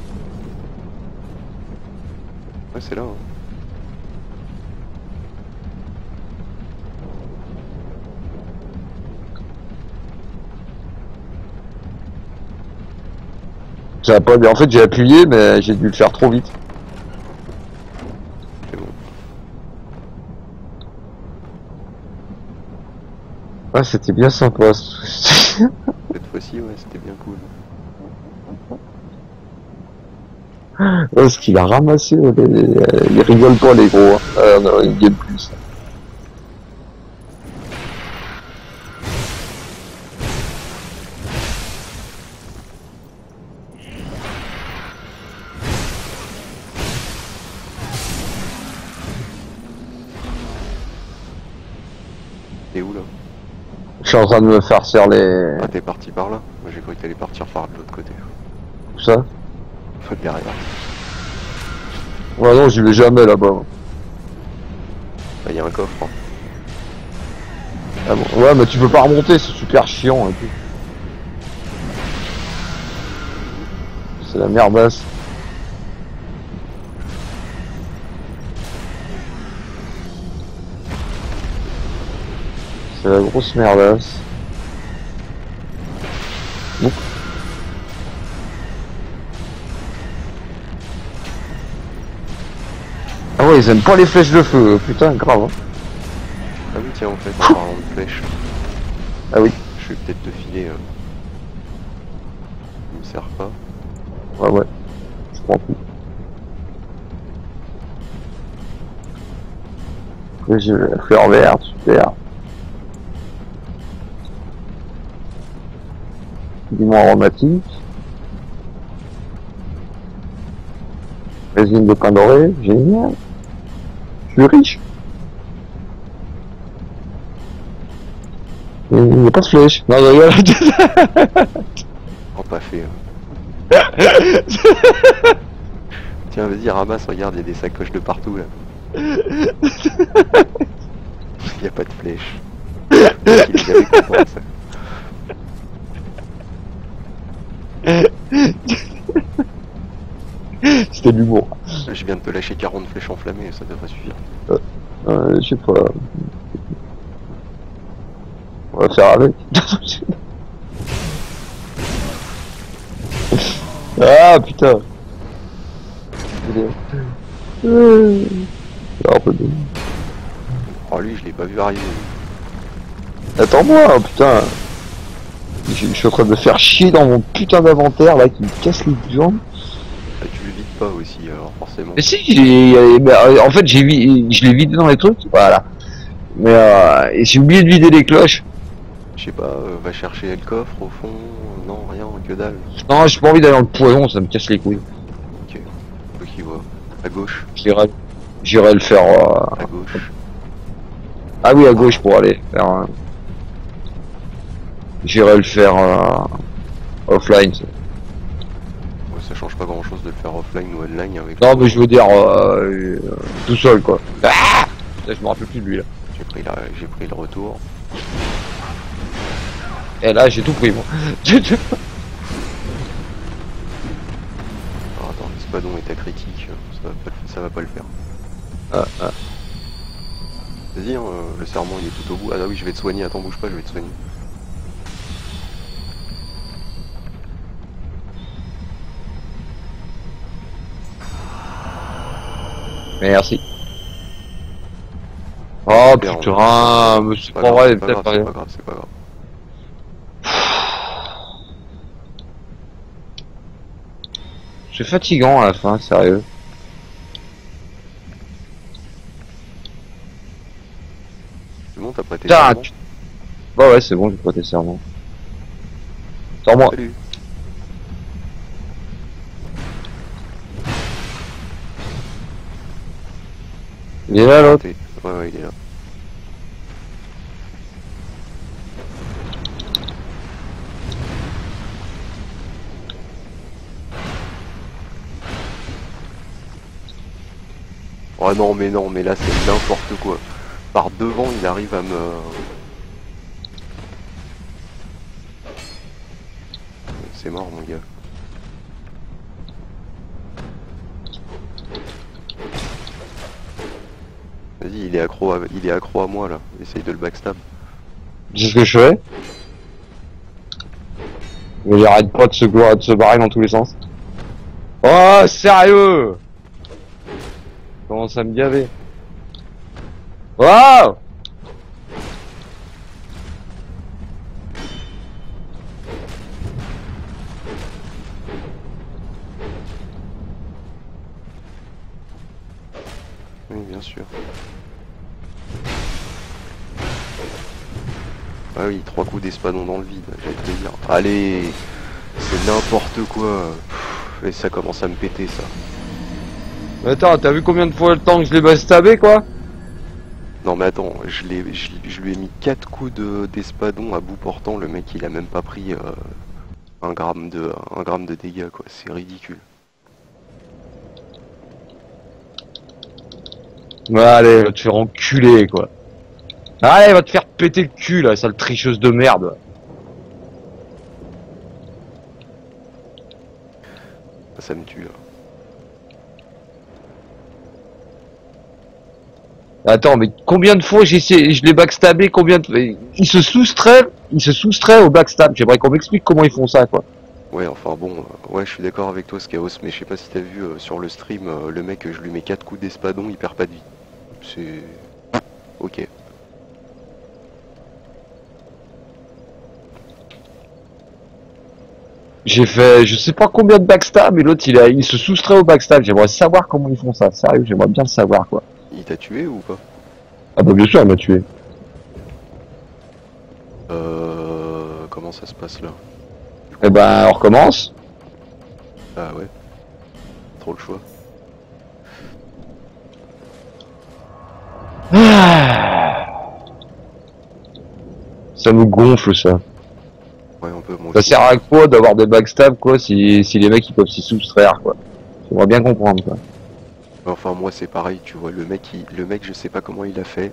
Ouais, c'est là. hein. Ça a pas bien. En fait, j'ai appuyé, mais j'ai dû le faire trop vite. C'est bon. Ah, c'était bien sympa. ce- Cette fois-ci, ouais, c'était bien cool. Ouais, ce qu'il a ramassé, les- ils rigolent pas les gros. Hein. Euh, non, ils gagnent plus. Je suis en train de me faire faire les... Ah t'es parti par là Moi j'ai cru que t'allais partir par de l'autre côté. Tout ça? Faut derrière. Ouais, non, j'y vais jamais là-bas. Bah y a un coffre. hein. Ah bon. Ouais, mais tu peux pas remonter, c'est super chiant et tout. C'est la merdasse. C'est la grosse merdasse. Oups. Ah ouais, ils aiment pas les flèches de feu, putain, grave. hein. Ah oui tiens en fait en parlant de flèches. Ah oui. Je vais peut-être te filer. Euh... Il me sert pas. Ouais, ouais. Je prends tout. J'ai fleur verte, super. Pigment aromatique. Résine de pain doré, génial. Je suis riche. Il n'y a pas de flèche. Non, non, regarde. Oh pas fait. hein. Tiens vas-y ramasse, regarde, il y a des sacoches de partout là. Il y a pas de flèche. C'était de l'humour. Je viens de te lâcher 40 flèches enflammées, ça devrait suffire. Euh, je sais pas. On va faire avec. ah putain. Euh, Oh lui je l'ai pas vu arriver. Attends-moi, putain. Je je suis en train de me faire chier dans mon putain d'inventaire là qui me casse les jambes. Ah, tu le vides pas aussi alors forcément. Mais si, j'ai- bah, euh, en fait, j'ai je l'ai vidé dans les trucs, voilà. Mais euh, j'ai oublié de vider les cloches. Je sais pas, euh, va chercher le coffre au fond. Non rien, que dalle. Non, j'ai pas envie d'aller dans le poison, ça me casse les couilles. Ok. Faut qu'il voit. À gauche, J'irai, j'irai le faire. euh, à gauche. Ah oui, à gauche pour aller faire. J'irai le faire euh, offline. ça. Ouais, ça change pas grand chose de le faire offline ou online avec. Non, mais je veux dire euh, euh, tout seul quoi. Ah je me rappelle plus de lui là. J'ai pris, la... j'ai pris le retour. Et là, j'ai tout pris moi. Alors attends, l'espadon est à critique, ça va pas, le- ça va pas le faire. Ah, ah. Vas-y, hein, euh, le serment il est tout au bout. Ah oui, je vais te soigner, attends, bouge pas, je vais te soigner. Merci. Oh putain, c'est C'est pas vrai, c'est pas peut-être grave, pas c'est pas grave, c'est pas grave. C'est fatigant à la fin, sérieux. C'est bon, t'as prêté serment Bah ouais, c'est bon, j'ai prêté serment. Sors-moi. Salut Il est là l'autre. Ouais, ouais, il est là. Oh non, mais non, mais là c'est n'importe quoi. Par devant, il arrive à me. C'est mort, mon gars. Il est accro à, il est accro à moi là. Essaye de le backstab. C'est ce que je fais. Mais il arrête pas de se, de se barrer dans tous les sens. Oh, sérieux? Commence à me gaver? Waouh dans le vide, j'allais te dire. Allez, c'est n'importe quoi. Et ça commence à me péter ça. Mais attends, t'as vu combien de fois le temps que je l'ai bastabé quoi? Non mais attends, je, l'ai, je, je lui ai mis quatre coups de, d'espadon à bout portant, le mec il a même pas pris euh, un, gramme de, un gramme de dégâts quoi, c'est ridicule. Ouais, allez, va te faire enculer quoi. Allez, va te faire péter le cul là, sale tricheuse de merde. Ça me tue là. Attends, mais combien de fois j'ai essayé, je l'ai backstabé, combien de... Il se soustrait, il se soustrait au backstab. J'aimerais qu'on m'explique comment ils font ça quoi. Ouais, enfin bon, euh, ouais, je suis d'accord avec toi, Skaos, mais je sais pas si t'as vu euh, sur le stream, euh, le mec, je lui mets 4 coups d'espadon, il perd pas de vie. C'est. Ok. J'ai fait, je sais pas combien de backstab, et l'autre il, a, il se soustrait au backstab. J'aimerais savoir comment ils font ça. Sérieux, j'aimerais bien le savoir quoi. Il t'a tué ou pas? Ah bah bien sûr, il m'a tué. Euh. Comment ça se passe là? Eh ben, on recommence. Ah ouais. Trop le choix. Ça me gonfle ça. Ouais, on peut. Moi Ça sert à quoi d'avoir des backstabs quoi si, si les mecs ils peuvent s'y soustraire quoi? J'aimerais bien comprendre quoi. Enfin, moi c'est pareil, tu vois, le mec, il- le mec, je sais pas comment il a fait.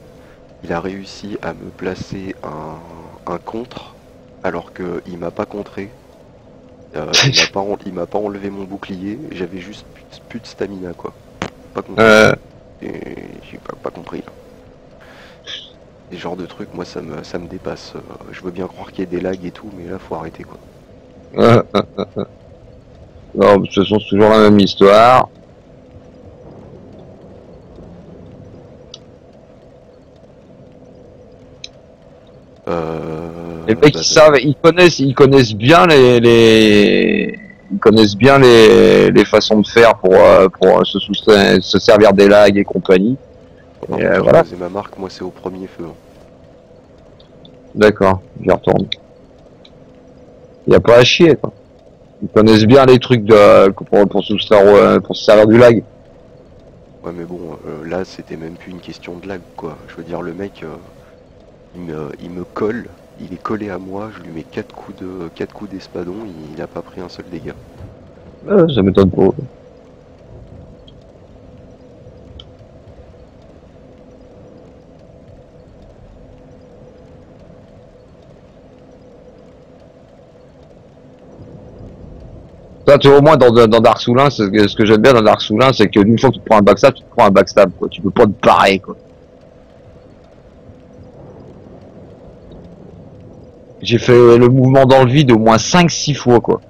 Il a réussi à me placer un, un contre alors que il m'a pas contré. Euh, il m'a pas, en- il m'a pas enlevé mon bouclier, j'avais juste plus, de- plus de stamina quoi. Pas compris. Euh, j'ai pas, pas compris là. Ces genres de trucs, moi ça me, ça me dépasse. Euh, Je veux bien croire qu'il y a des lags et tout, mais là faut arrêter quoi. Non, de toute façon c'est toujours la même histoire. Euh, Les mecs bah, ils savent, ils connaissent, ils connaissent bien les, les ils connaissent bien les, les façons de faire pour, euh, pour se se servir des lags et compagnie. Par et, contre, euh, j'ai voilà. ma marque, moi c'est au premier feu. hein. D'accord, j'y retourne. Y a pas à chier quoi. Ils connaissent bien les trucs de pour, pour se euh, pour se servir du lag. Ouais mais bon, euh, là c'était même plus une question de lag quoi. Je veux dire le mec, euh, il, me, il me colle, il est collé à moi, je lui mets quatre coups de quatre coups d'espadon, il, a pas pris un seul dégât. Euh, ça m'étonne pas. Ça, tu au moins dans, dans Dark Souls 1, c'est ce que, que j'aime bien dans Dark Souls 1, c'est qu'une fois que tu prends un backstab, tu te prends un backstab, quoi. Tu peux pas te barrer, quoi. J'ai fait le mouvement dans le vide au moins 5-6 fois, quoi.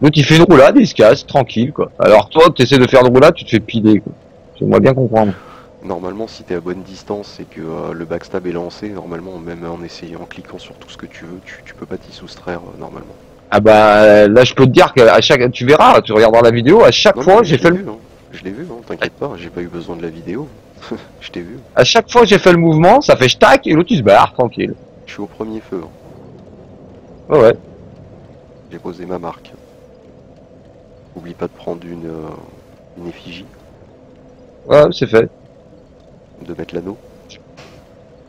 L'autre, il fait une roulade, il se casse, tranquille, quoi. Alors toi, tu essaies de faire une roulade, tu te fais piler, quoi. J'aimerais bien comprendre. Normalement si t'es à bonne distance et que euh, le backstab est lancé, normalement même en essayant, en cliquant sur tout ce que tu veux, tu, tu peux pas t'y soustraire euh, normalement. Ah bah, là, je peux te dire que à chaque, tu verras, tu regarderas la vidéo, à chaque Non, fois, j'ai fait le, vu, hein. Je l'ai vu, hein, t'inquiète pas, j'ai pas eu besoin de la vidéo. je t'ai vu. à chaque fois, j'ai fait le mouvement, ça fait tac, et l'autre, il se barre, tranquille. Je suis au premier feu. hein. Ouais, ouais. J'ai posé ma marque. Oublie pas de prendre une, euh, une effigie, Ouais, c'est fait. de mettre l'anneau.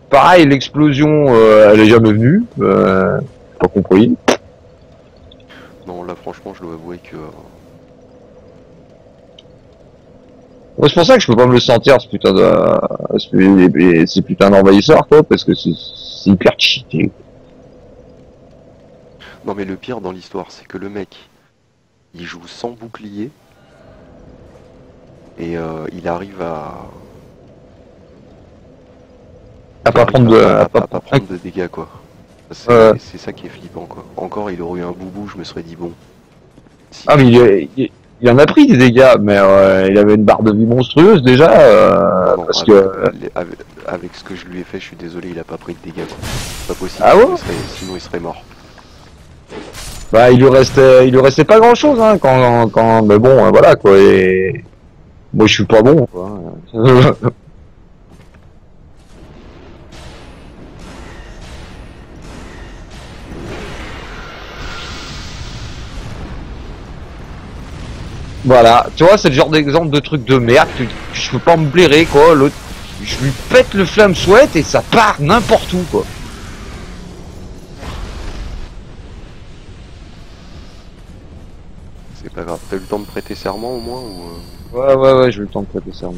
Pareil, l'explosion, euh, elle est jamais venue, euh, pas compris. Franchement, je dois avouer que... euh, Ouais, c'est pour ça que je peux pas me le sentir, ce putain de, ce, ces putains d'envahisseurs, quoi, parce que c'est c'est hyper cheaté. Non mais le pire dans l'histoire, c'est que le mec, il joue sans bouclier. Et euh, il arrive à... À pas prendre de, à, pas- prendre de dégâts quoi. C'est c'est ça qui est flippant quoi. Encore il aurait eu un boubou, je me serais dit bon. Ah, mais il, il, il en a pris des dégâts, mais euh, il avait une barre de vie monstrueuse déjà, euh, parce avec, que, avec, avec ce que je lui ai fait, je suis désolé, il a pas pris de dégâts pas possible, Ah ouais sinon, il serait, sinon il serait mort. bah, il lui restait, il lui restait pas grand chose, hein, quand, quand, mais bon, euh, voilà, quoi, et Moi, je suis pas bon, quoi. Voilà, tu vois, c'est le genre d'exemple de truc de merde que, que je peux pas me blairer, quoi. L'autre, je lui pète le flamme souhaite et ça part n'importe où, quoi. C'est pas grave. T'as eu le temps de prêter serment au moins ou euh, Ouais, ouais, ouais, j'ai eu le temps de prêter serment.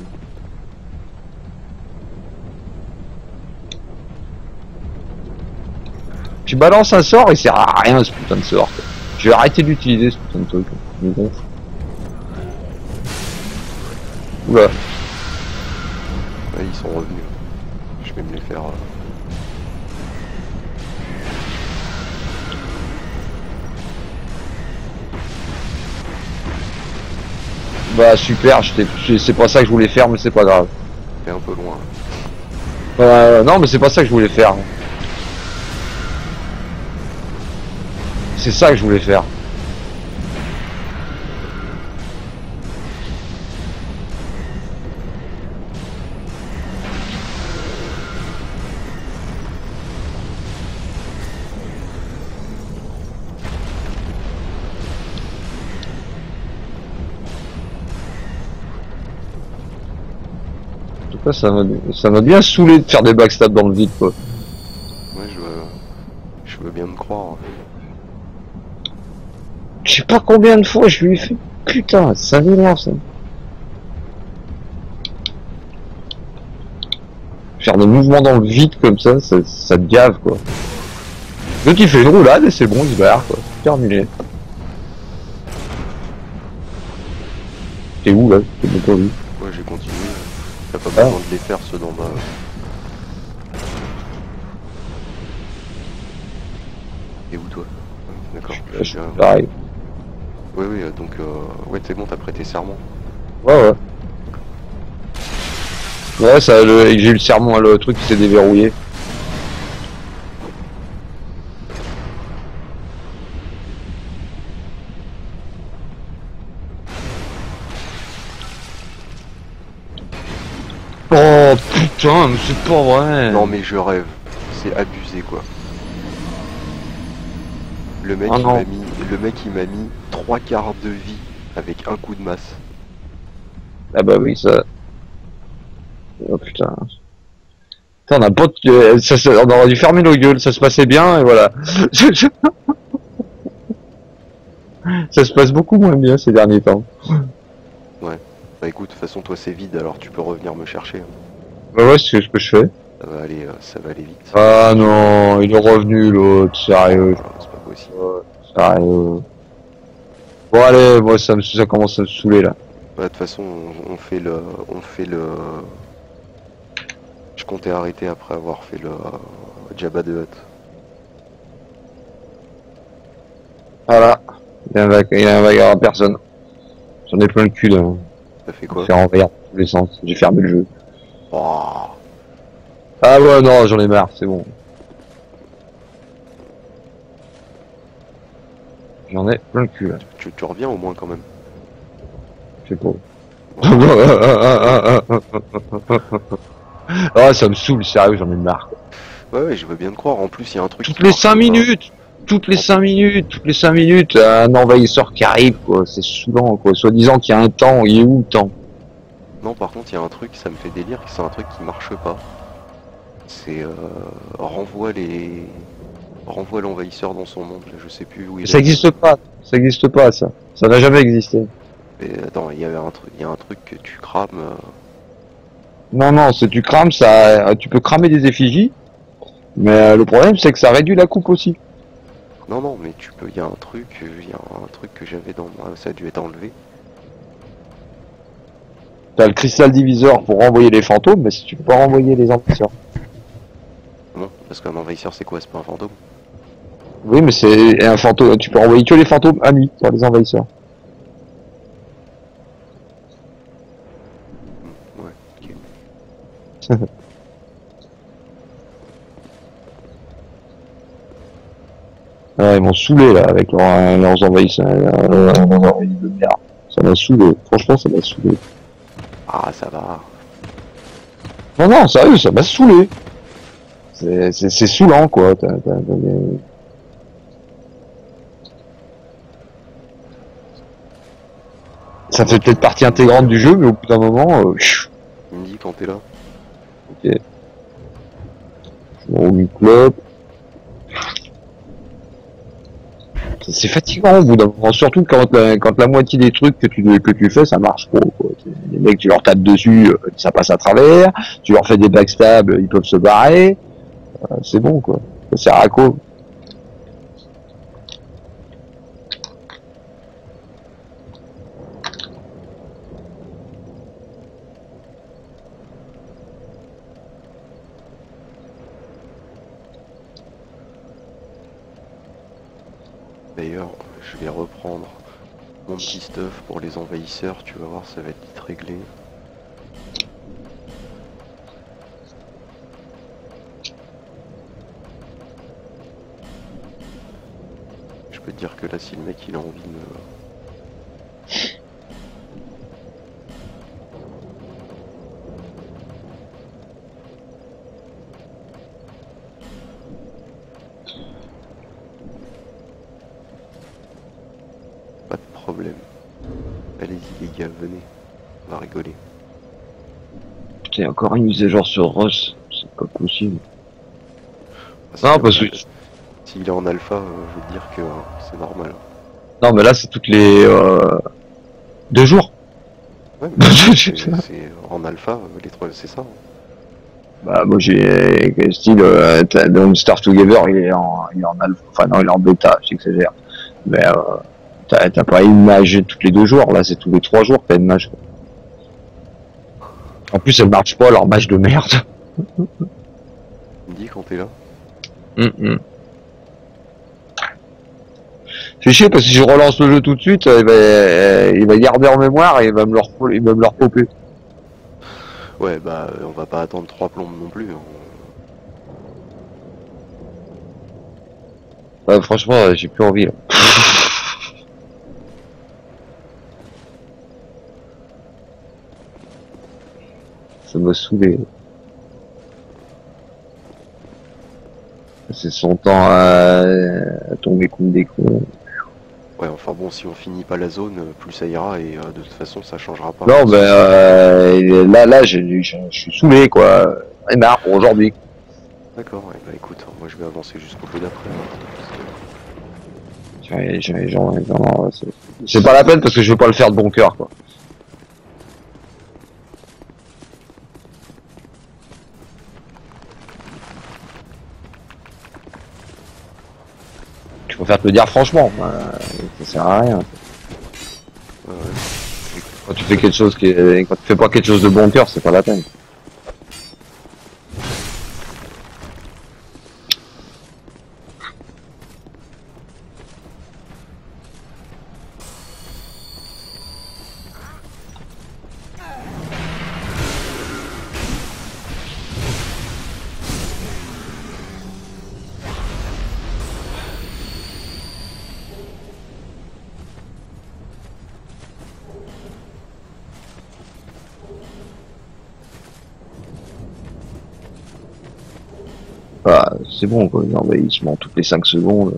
Tu balances un sort, il sert à rien ce putain de sort. quoi. Je vais arrêter d'utiliser ce putain de truc. Il Oula, Ouais, ils sont revenus. Je vais me les faire. euh, bah super, c'est pas ça que je voulais faire, mais c'est pas grave. T'es un peu loin. Euh, non, mais c'est pas ça que je voulais faire. C'est ça que je voulais faire. Ça m'a bien saoulé de faire des backstabs dans le vide, quoi. Ouais, je veux. Je veux bien me croire. Je sais pas combien de fois je lui ai fait. Putain, ça m'énerve ça. Faire des mouvements dans le vide comme ça, ça, ça te gave quoi. Donc il fait une roulade et c'est bon, il se barre quoi. Terminé. T'es où là? T'es même pas vu? Ouais, j'ai continué. T'as pas Ah. besoin de les faire ceux dans ma. Et où toi D'accord. Je Je- pareil. Oui, oui, euh, donc, euh... ouais, c'est bon, t'as prêté serment. Ouais ouais. Ouais, ça, le- j'ai eu le serment, le truc qui s'est déverrouillé. Putain, mais c'est pas vrai. Non, mais je rêve. C'est abusé, quoi. Le mec, Ah il non. m'a mis, le mec, il m'a mis trois quarts de vie avec un coup de masse. Ah bah oui, ça. Oh putain. Putain, on a pas de... euh, ça, ça- on aurait dû fermer nos gueules, ça se passait bien et voilà. ça se passe beaucoup moins bien ces derniers temps. Bah écoute, de toute façon, toi, c'est vide, alors tu peux revenir me chercher. hein. Bah ouais, c'est ce que je fais. Ça va aller, euh, ça va aller vite. Ah non, il est revenu l'autre, sérieux. Ah, c'est pas possible. Sérieux. Bon allez, moi ça, me, ça commence à me saouler là. Ouais, de toute façon, on, on fait le, on fait le. Je comptais arrêter après avoir fait le Jabba de Hutt. Voilà. Il y a un, vague- il y a un vague à personne. J'en ai plein le cul là. Ça fait quoi? Faire dans tous les sens. J'ai fermé le jeu. Oh, Ah ouais, non, j'en ai marre, c'est bon. J'en ai plein le cul, là. tu, tu reviens au moins quand même. Je sais pas. ah, ça me saoule, sérieux, j'en ai marre. Ouais, ouais, je veux bien te croire. En plus, il y a un truc. Toutes les marche 5 pas. minutes Toutes les 5 minutes Toutes les 5 minutes, un envahisseur qui arrive, quoi. C'est saoulant, quoi. Soit disant qu'il y a un temps, il est où le temps? Non, par contre, il y a un truc, ça me fait délire, c'est un truc qui marche pas. C'est euh, renvoie les renvoie l'envahisseur dans son monde. Je sais plus où il Ça est. existe pas. Ça existe pas, ça. Ça n'a jamais existé. Mais attends, il y avait un truc, il y a un truc que tu crames. euh, Non, non, c'est tu crames, ça, tu peux cramer des effigies, mais euh, le problème c'est que ça réduit la coupe aussi. Non, non, mais tu peux. Il y a un truc, euh, il y a un truc que j'avais dans moi. Ça a dû être enlevé. T'as le cristal diviseur pour renvoyer les fantômes, mais si tu peux pas renvoyer les envahisseurs. Non, parce qu'un envahisseur, c'est quoi? C'est pas un fantôme? Oui, mais c'est un fantôme. Tu peux renvoyer que les fantômes amis, pas les envahisseurs. Ouais. Ok. Ouais, ils m'ont saoulé là avec leurs, leurs envahisseurs, euh, leurs envahis de merde. Ça m'a saoulé. Franchement, ça m'a saoulé. Ah, ça va. Non, non, sérieux, ça m'a saoulé. C'est, saoulant, quoi. Ça fait peut-être partie intégrante du jeu, mais au bout d'un moment, euh, Il me dit quand t'es là. je me roule une clope. C'est- C'est fatigant au bout d'un surtout quand la, quand la moitié des trucs que tu, que tu fais, ça marche pas. Quoi. Les mecs, tu leur tapes dessus, euh, ça passe à travers. Tu leur fais des backstabs, ils peuvent se barrer. Euh, c'est bon, quoi. Ça sert D'ailleurs, je vais reprendre mon petit stuff pour les envahisseurs. Tu vas voir, ça va être vite réglé. Je peux te dire que là, si le mec il a envie de problème. Allez-y les gars, venez. On va rigoler. Putain, encore une mise à jour sur Ross. C'est pas possible. Ah, Non, parce que... S'il est en alpha, euh, je te dire que euh, c'est normal. Non, mais là, c'est toutes les... Euh... Deux jours. Ouais, c'est en alpha, euh, les trois, c'est ça. hein. Bah, moi, j'ai... Style, euh, Don't Starve Together, il est en... Il est en alpha. Enfin, non, il est en bêta, j'exagère. Mais, euh... T'as pas une mage toutes les deux jours, là, c'est tous les trois jours que t'as une mage. En plus, elle marche pas, leur mage de merde. Dis quand t'es là Hum, hum. C'est chier parce que si je relance le jeu tout de suite, euh, il va, il va garder en mémoire et il va me le, repop- il va me le repopper. Ouais, bah, euh, on va pas attendre trois plombes non plus. hein. Ouais, franchement, euh, j'ai plus envie là. Ça m'a saoulé. C'est son temps à, à tomber comme des cons. Ouais, enfin bon, si on finit pas la zone, plus ça ira et euh, de toute façon, ça changera pas. Non, mais euh, là, là, je suis saoulé quoi. Et marre pour aujourd'hui. D'accord, ouais, bah écoute, moi je vais avancer jusqu'au peu d'après. hein, C'est c'est pas la peine parce que je veux pas le faire de bon cœur quoi. Préfère te le dire franchement, euh, ça sert à rien. Ouais. Quand tu fais quelque chose qui est, quand tu fais pas quelque chose de bon cœur, c'est pas la peine. Bah, c'est bon quoi, l'envahissement toutes les 5 secondes.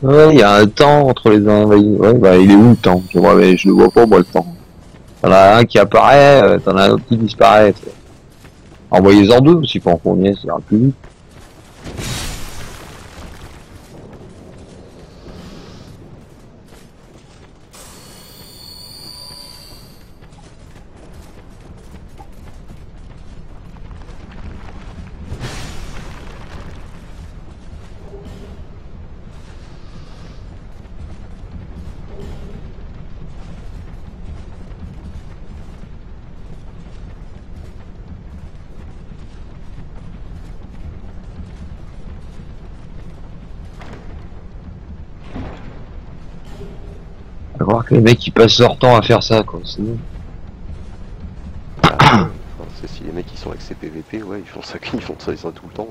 Ouais, il y a un temps entre les envahis. Ouais, bah il est où le temps? Je, mais je le vois pas moi le temps. T'en as un qui apparaît, euh, t'en as un autre qui disparaît. Envoyez-en deux si pas en premier, ça ira plus. Passent leur temps à faire ça quoi. C'est bon. Enfin, c'est si les mecs qui sont avec PVP, ouais, ils font ça, ils font ça, ça tout le temps.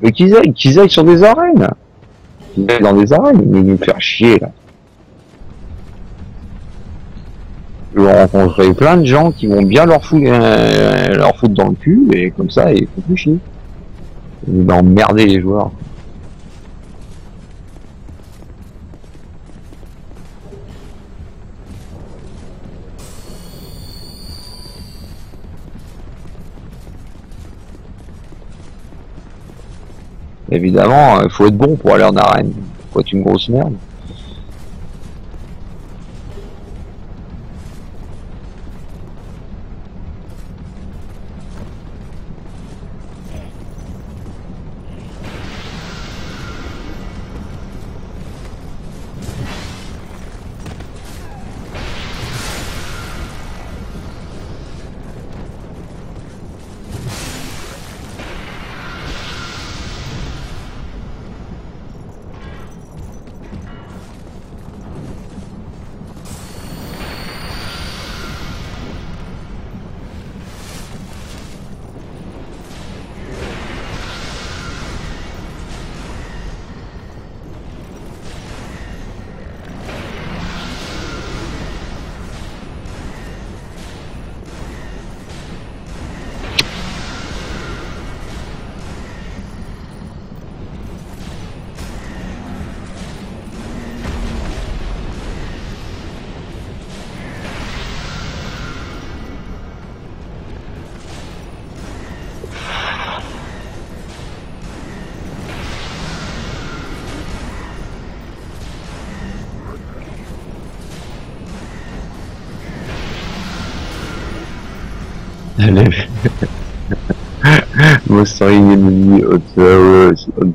Mais qu'ils aillent, qu'ils aillent sur des arènes. Qu'ils aillent dans des arènes, ils nous faire chier là. Je vais rencontrer plein de gens qui vont bien leur foutre, euh, leur foutre dans le cul et comme ça ils font plus chier. Ils vont emmerder les joueurs. Évidemment, il faut être bon pour aller en arène. Pourquoi tu me grosse merde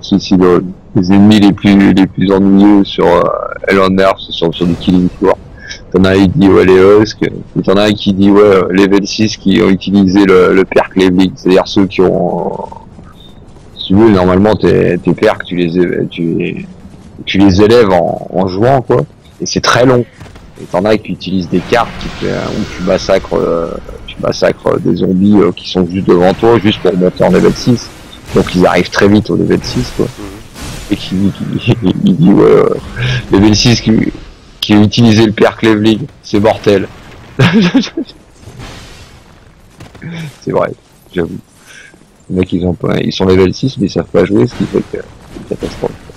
Suicidal. Les ennemis les plus les plus ennuyeux sur euh, Earth, ce sont sur des killing floor. T'en as un qui dit ouais les Husks, et t'en as un qui dit ouais euh, level 6 qui ont utilisé le, le perk leveling, c'est-à-dire ceux qui ont si tu veux normalement tes, tes perks tu les tu, tu les élèves en, jouant quoi et c'est très long. Et t'en as qui utilisent des cartes qui où tu massacres tu massacres des zombies euh, qui sont juste devant toi juste pour monter en level 6. Donc ils arrivent très vite au level 6 quoi. Et qui, dit ouais euh, level 6 qui, qui a utilisé le perk leveling, c'est mortel. c'est vrai, j'avoue. Les mecs ils ont pas ils sont level 6 mais ils savent pas jouer ce qui fait que c'est une catastrophe.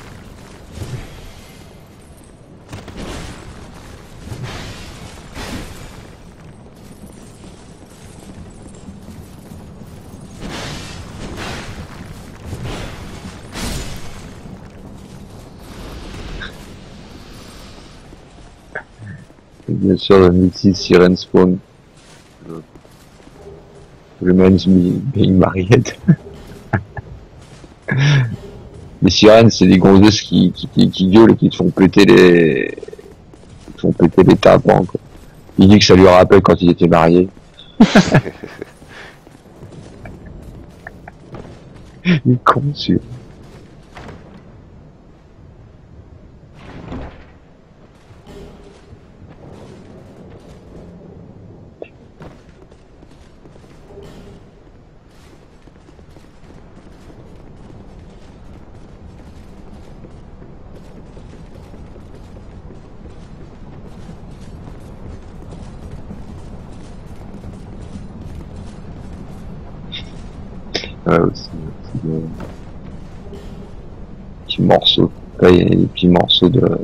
Et bien sûr, le multi Siren Spawn. Le, man's be- being married. Les sirènes, c'est des gonzesses qui, qui, qui, qui gueulent et qui te font péter les, qui te font péter les tympans, quoi. Il dit que ça lui rappelle quand il était marié. Il est con, celui Ouais, aussi, aussi des petits morceaux, des petits morceaux de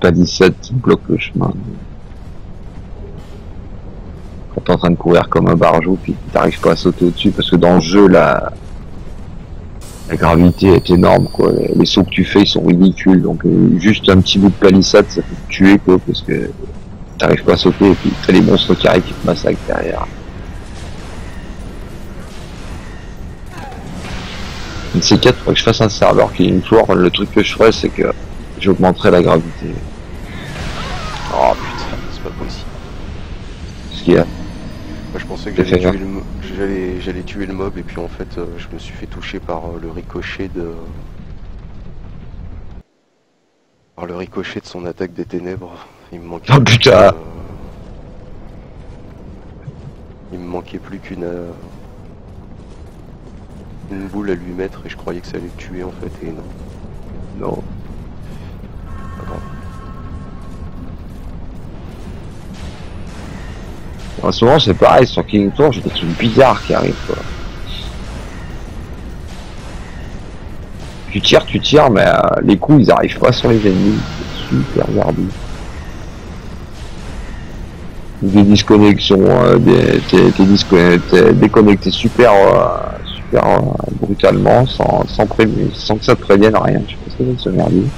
palissade qui bloquent le chemin. Quand t'es en train de courir comme un barjot, puis t'arrives pas à sauter au-dessus, parce que dans le jeu, la, la gravité est énorme, quoi. Les sauts que tu fais, ils sont ridicules, donc euh, juste un petit bout de palissade, ça peut te tuer, quoi, parce que t'arrives pas à sauter, et puis t'as les monstres qui arrivent qui te massacrent derrière. Une C4, faudrait que je fasse un serveur qui est une floor. Le truc que je ferais, c'est que j'augmenterais la gravité. Oh putain, c'est pas possible. Ce qu'il y a? Moi je pensais que j'allais tuer, le j'allais, tuer le mob et puis en fait euh, je me suis fait toucher par euh, le ricochet de... Par le ricochet de son attaque des ténèbres. Il me manquait Oh, plus putain. que- Il me manquait plus qu'une euh, une boule à lui mettre et je croyais que ça allait le tuer en fait et non. Non. Pas grave. En ce moment, c'est pareil, sur King Tour, j'ai des trucs bizarres qui arrivent, quoi. Tu tires, tu tires, mais euh, les coups, ils arrivent pas sur les ennemis. C'est super gardi. Des disconnexions, euh, des, t'es déconnecté super, euh, euh, brutalement, sans, sans, sans que ça te prévienne rien. Je sais pas ce que c'est ce.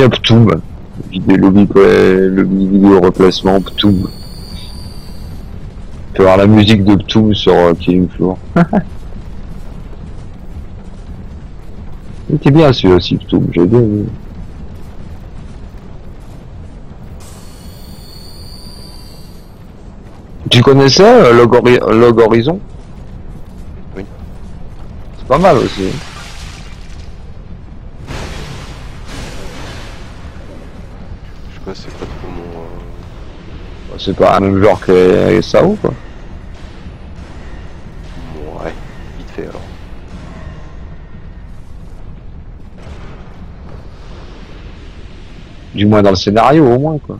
Tiens, Ptoum. Vidéo, lobby, lobby vidéo replacement, Ptoum. Tu peux avoir la musique de Ptoum sur euh, Killing Floor. Il était bien celui-là aussi, Ptoum, j'ai bien aimé. Tu connaissais euh, Log, Hori- Log Horizon? Oui. C'est pas mal aussi. Je C'est pas un même genre que Sao quoi. Ouais, vite fait alors. Du moins dans le scénario au moins quoi.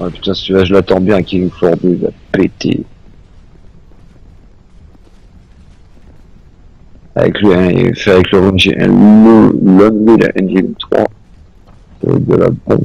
Ah putain, celui-là, je l'attends bien, King Floor 2, il va péter. Avec le, hein, il fait avec le Unreal, le, l'Unreal Engine 3. Ça va être de la bombe.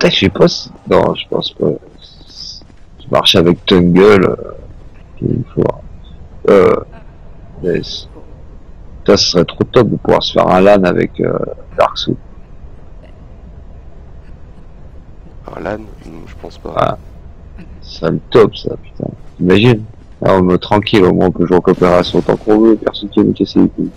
Putain, je sais pas si... Non, je pense pas. Je marche avec Tungle. Euh, une fois. Euh... mais Ça, ce serait trop top de pouvoir se faire un LAN avec euh, Dark Souls. Un LAN? Je pense pas. Ah. Serait le top, ça, putain. Imagine. Ah, on me tranquille, au moins on peut jouer en coopération autant qu'on veut, personne qui va nous casser les couilles.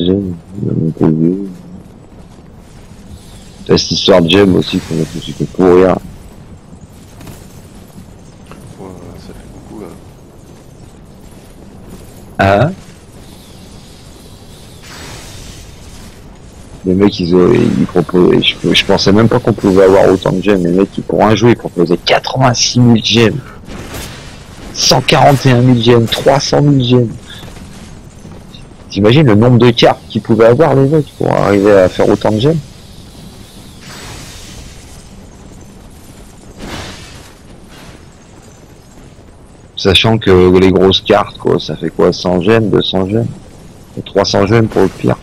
gemmes. T'as cette histoire de aussi qu'on a tout fait pourrir. Ouais, ça fait beaucoup. hein. Hein Les mecs, ils, ils proposaient, je, je pensais même pas qu'on pouvait avoir autant de gemmes. Les mecs, pour un jeu, ils proposaient 86 000 gemmes. 141 000 gemmes, 300 000 gemmes. T'imagines le nombre de cartes qu'ils pouvaient avoir, les mecs, pour arriver à faire autant de gemmes? Sachant que les grosses cartes, quoi, ça fait quoi? 100 gemmes, 200 gemmes? Et 300 gemmes pour le pire.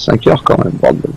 5 heures quand même, bordel.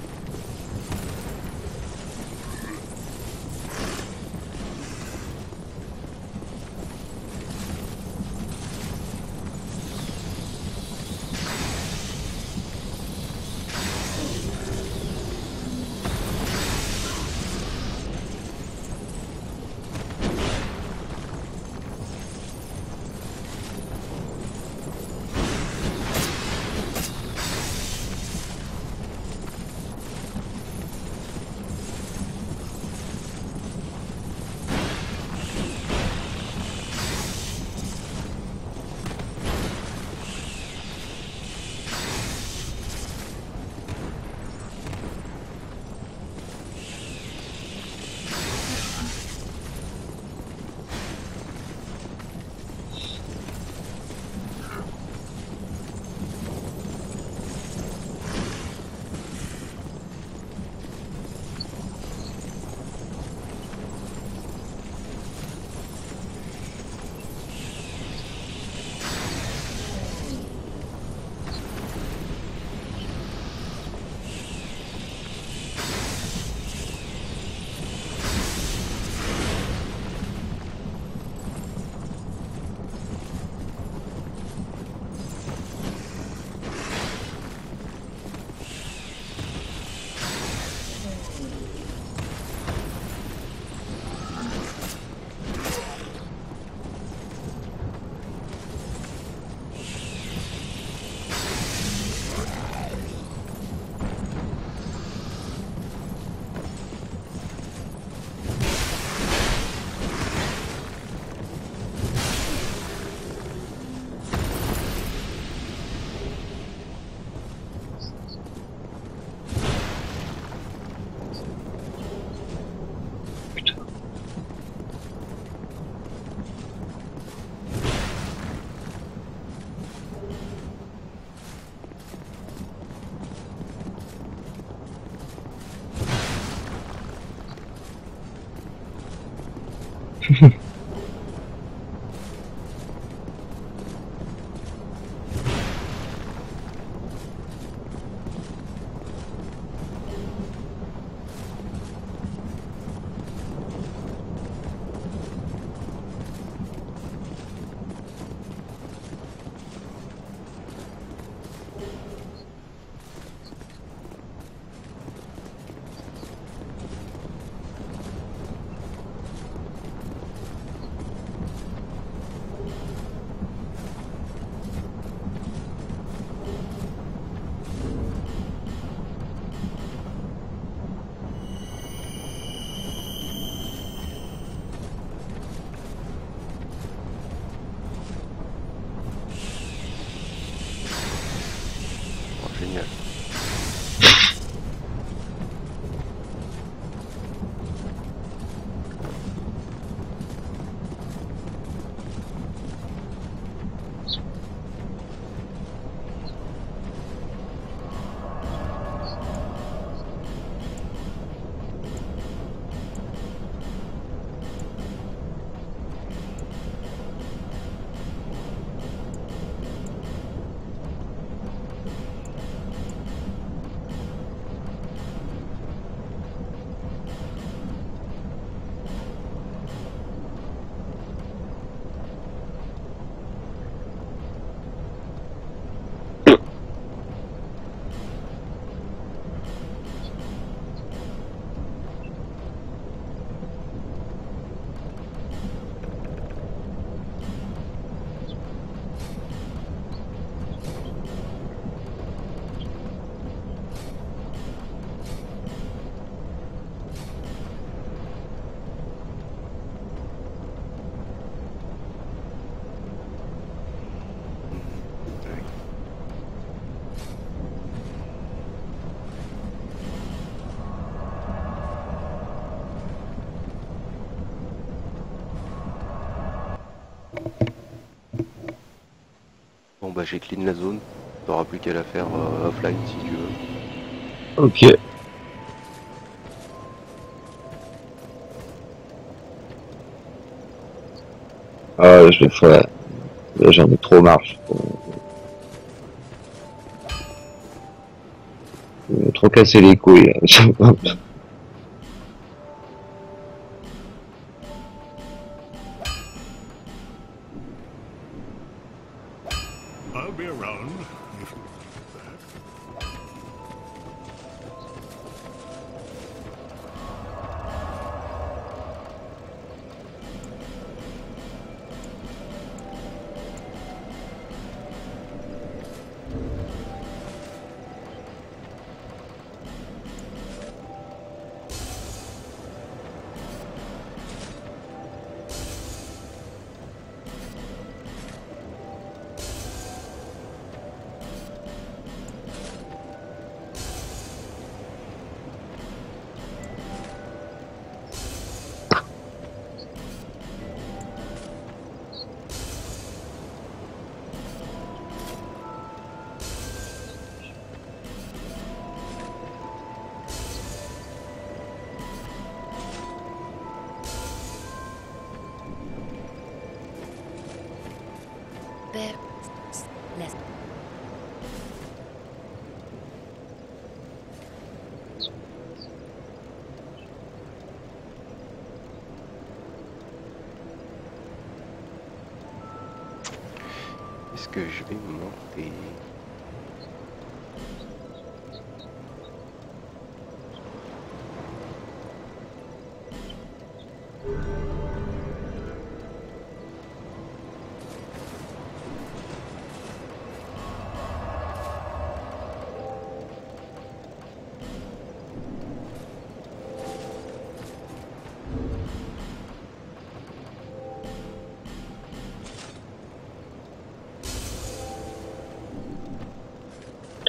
Bah j'ai clean la zone, t'auras plus qu'à la faire euh, offline si tu veux. Ok. Ah, je le ferai. J'en ai trop marre. m'a trop cassé les couilles. que je vais monter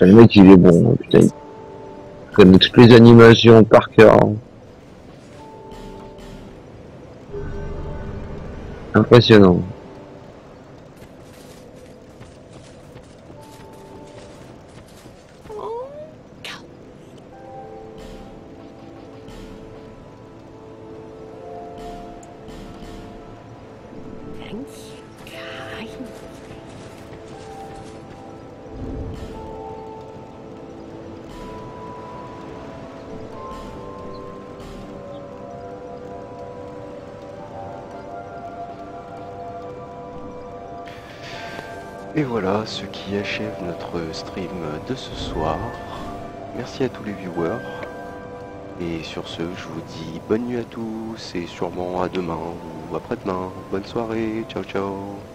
Le mec, il est bon. Putain, il connaît toutes les animations par cœur. hein. Impressionnant. Bonne nuit à tous et sûrement à demain ou après-demain. Bonne soirée, ciao ciao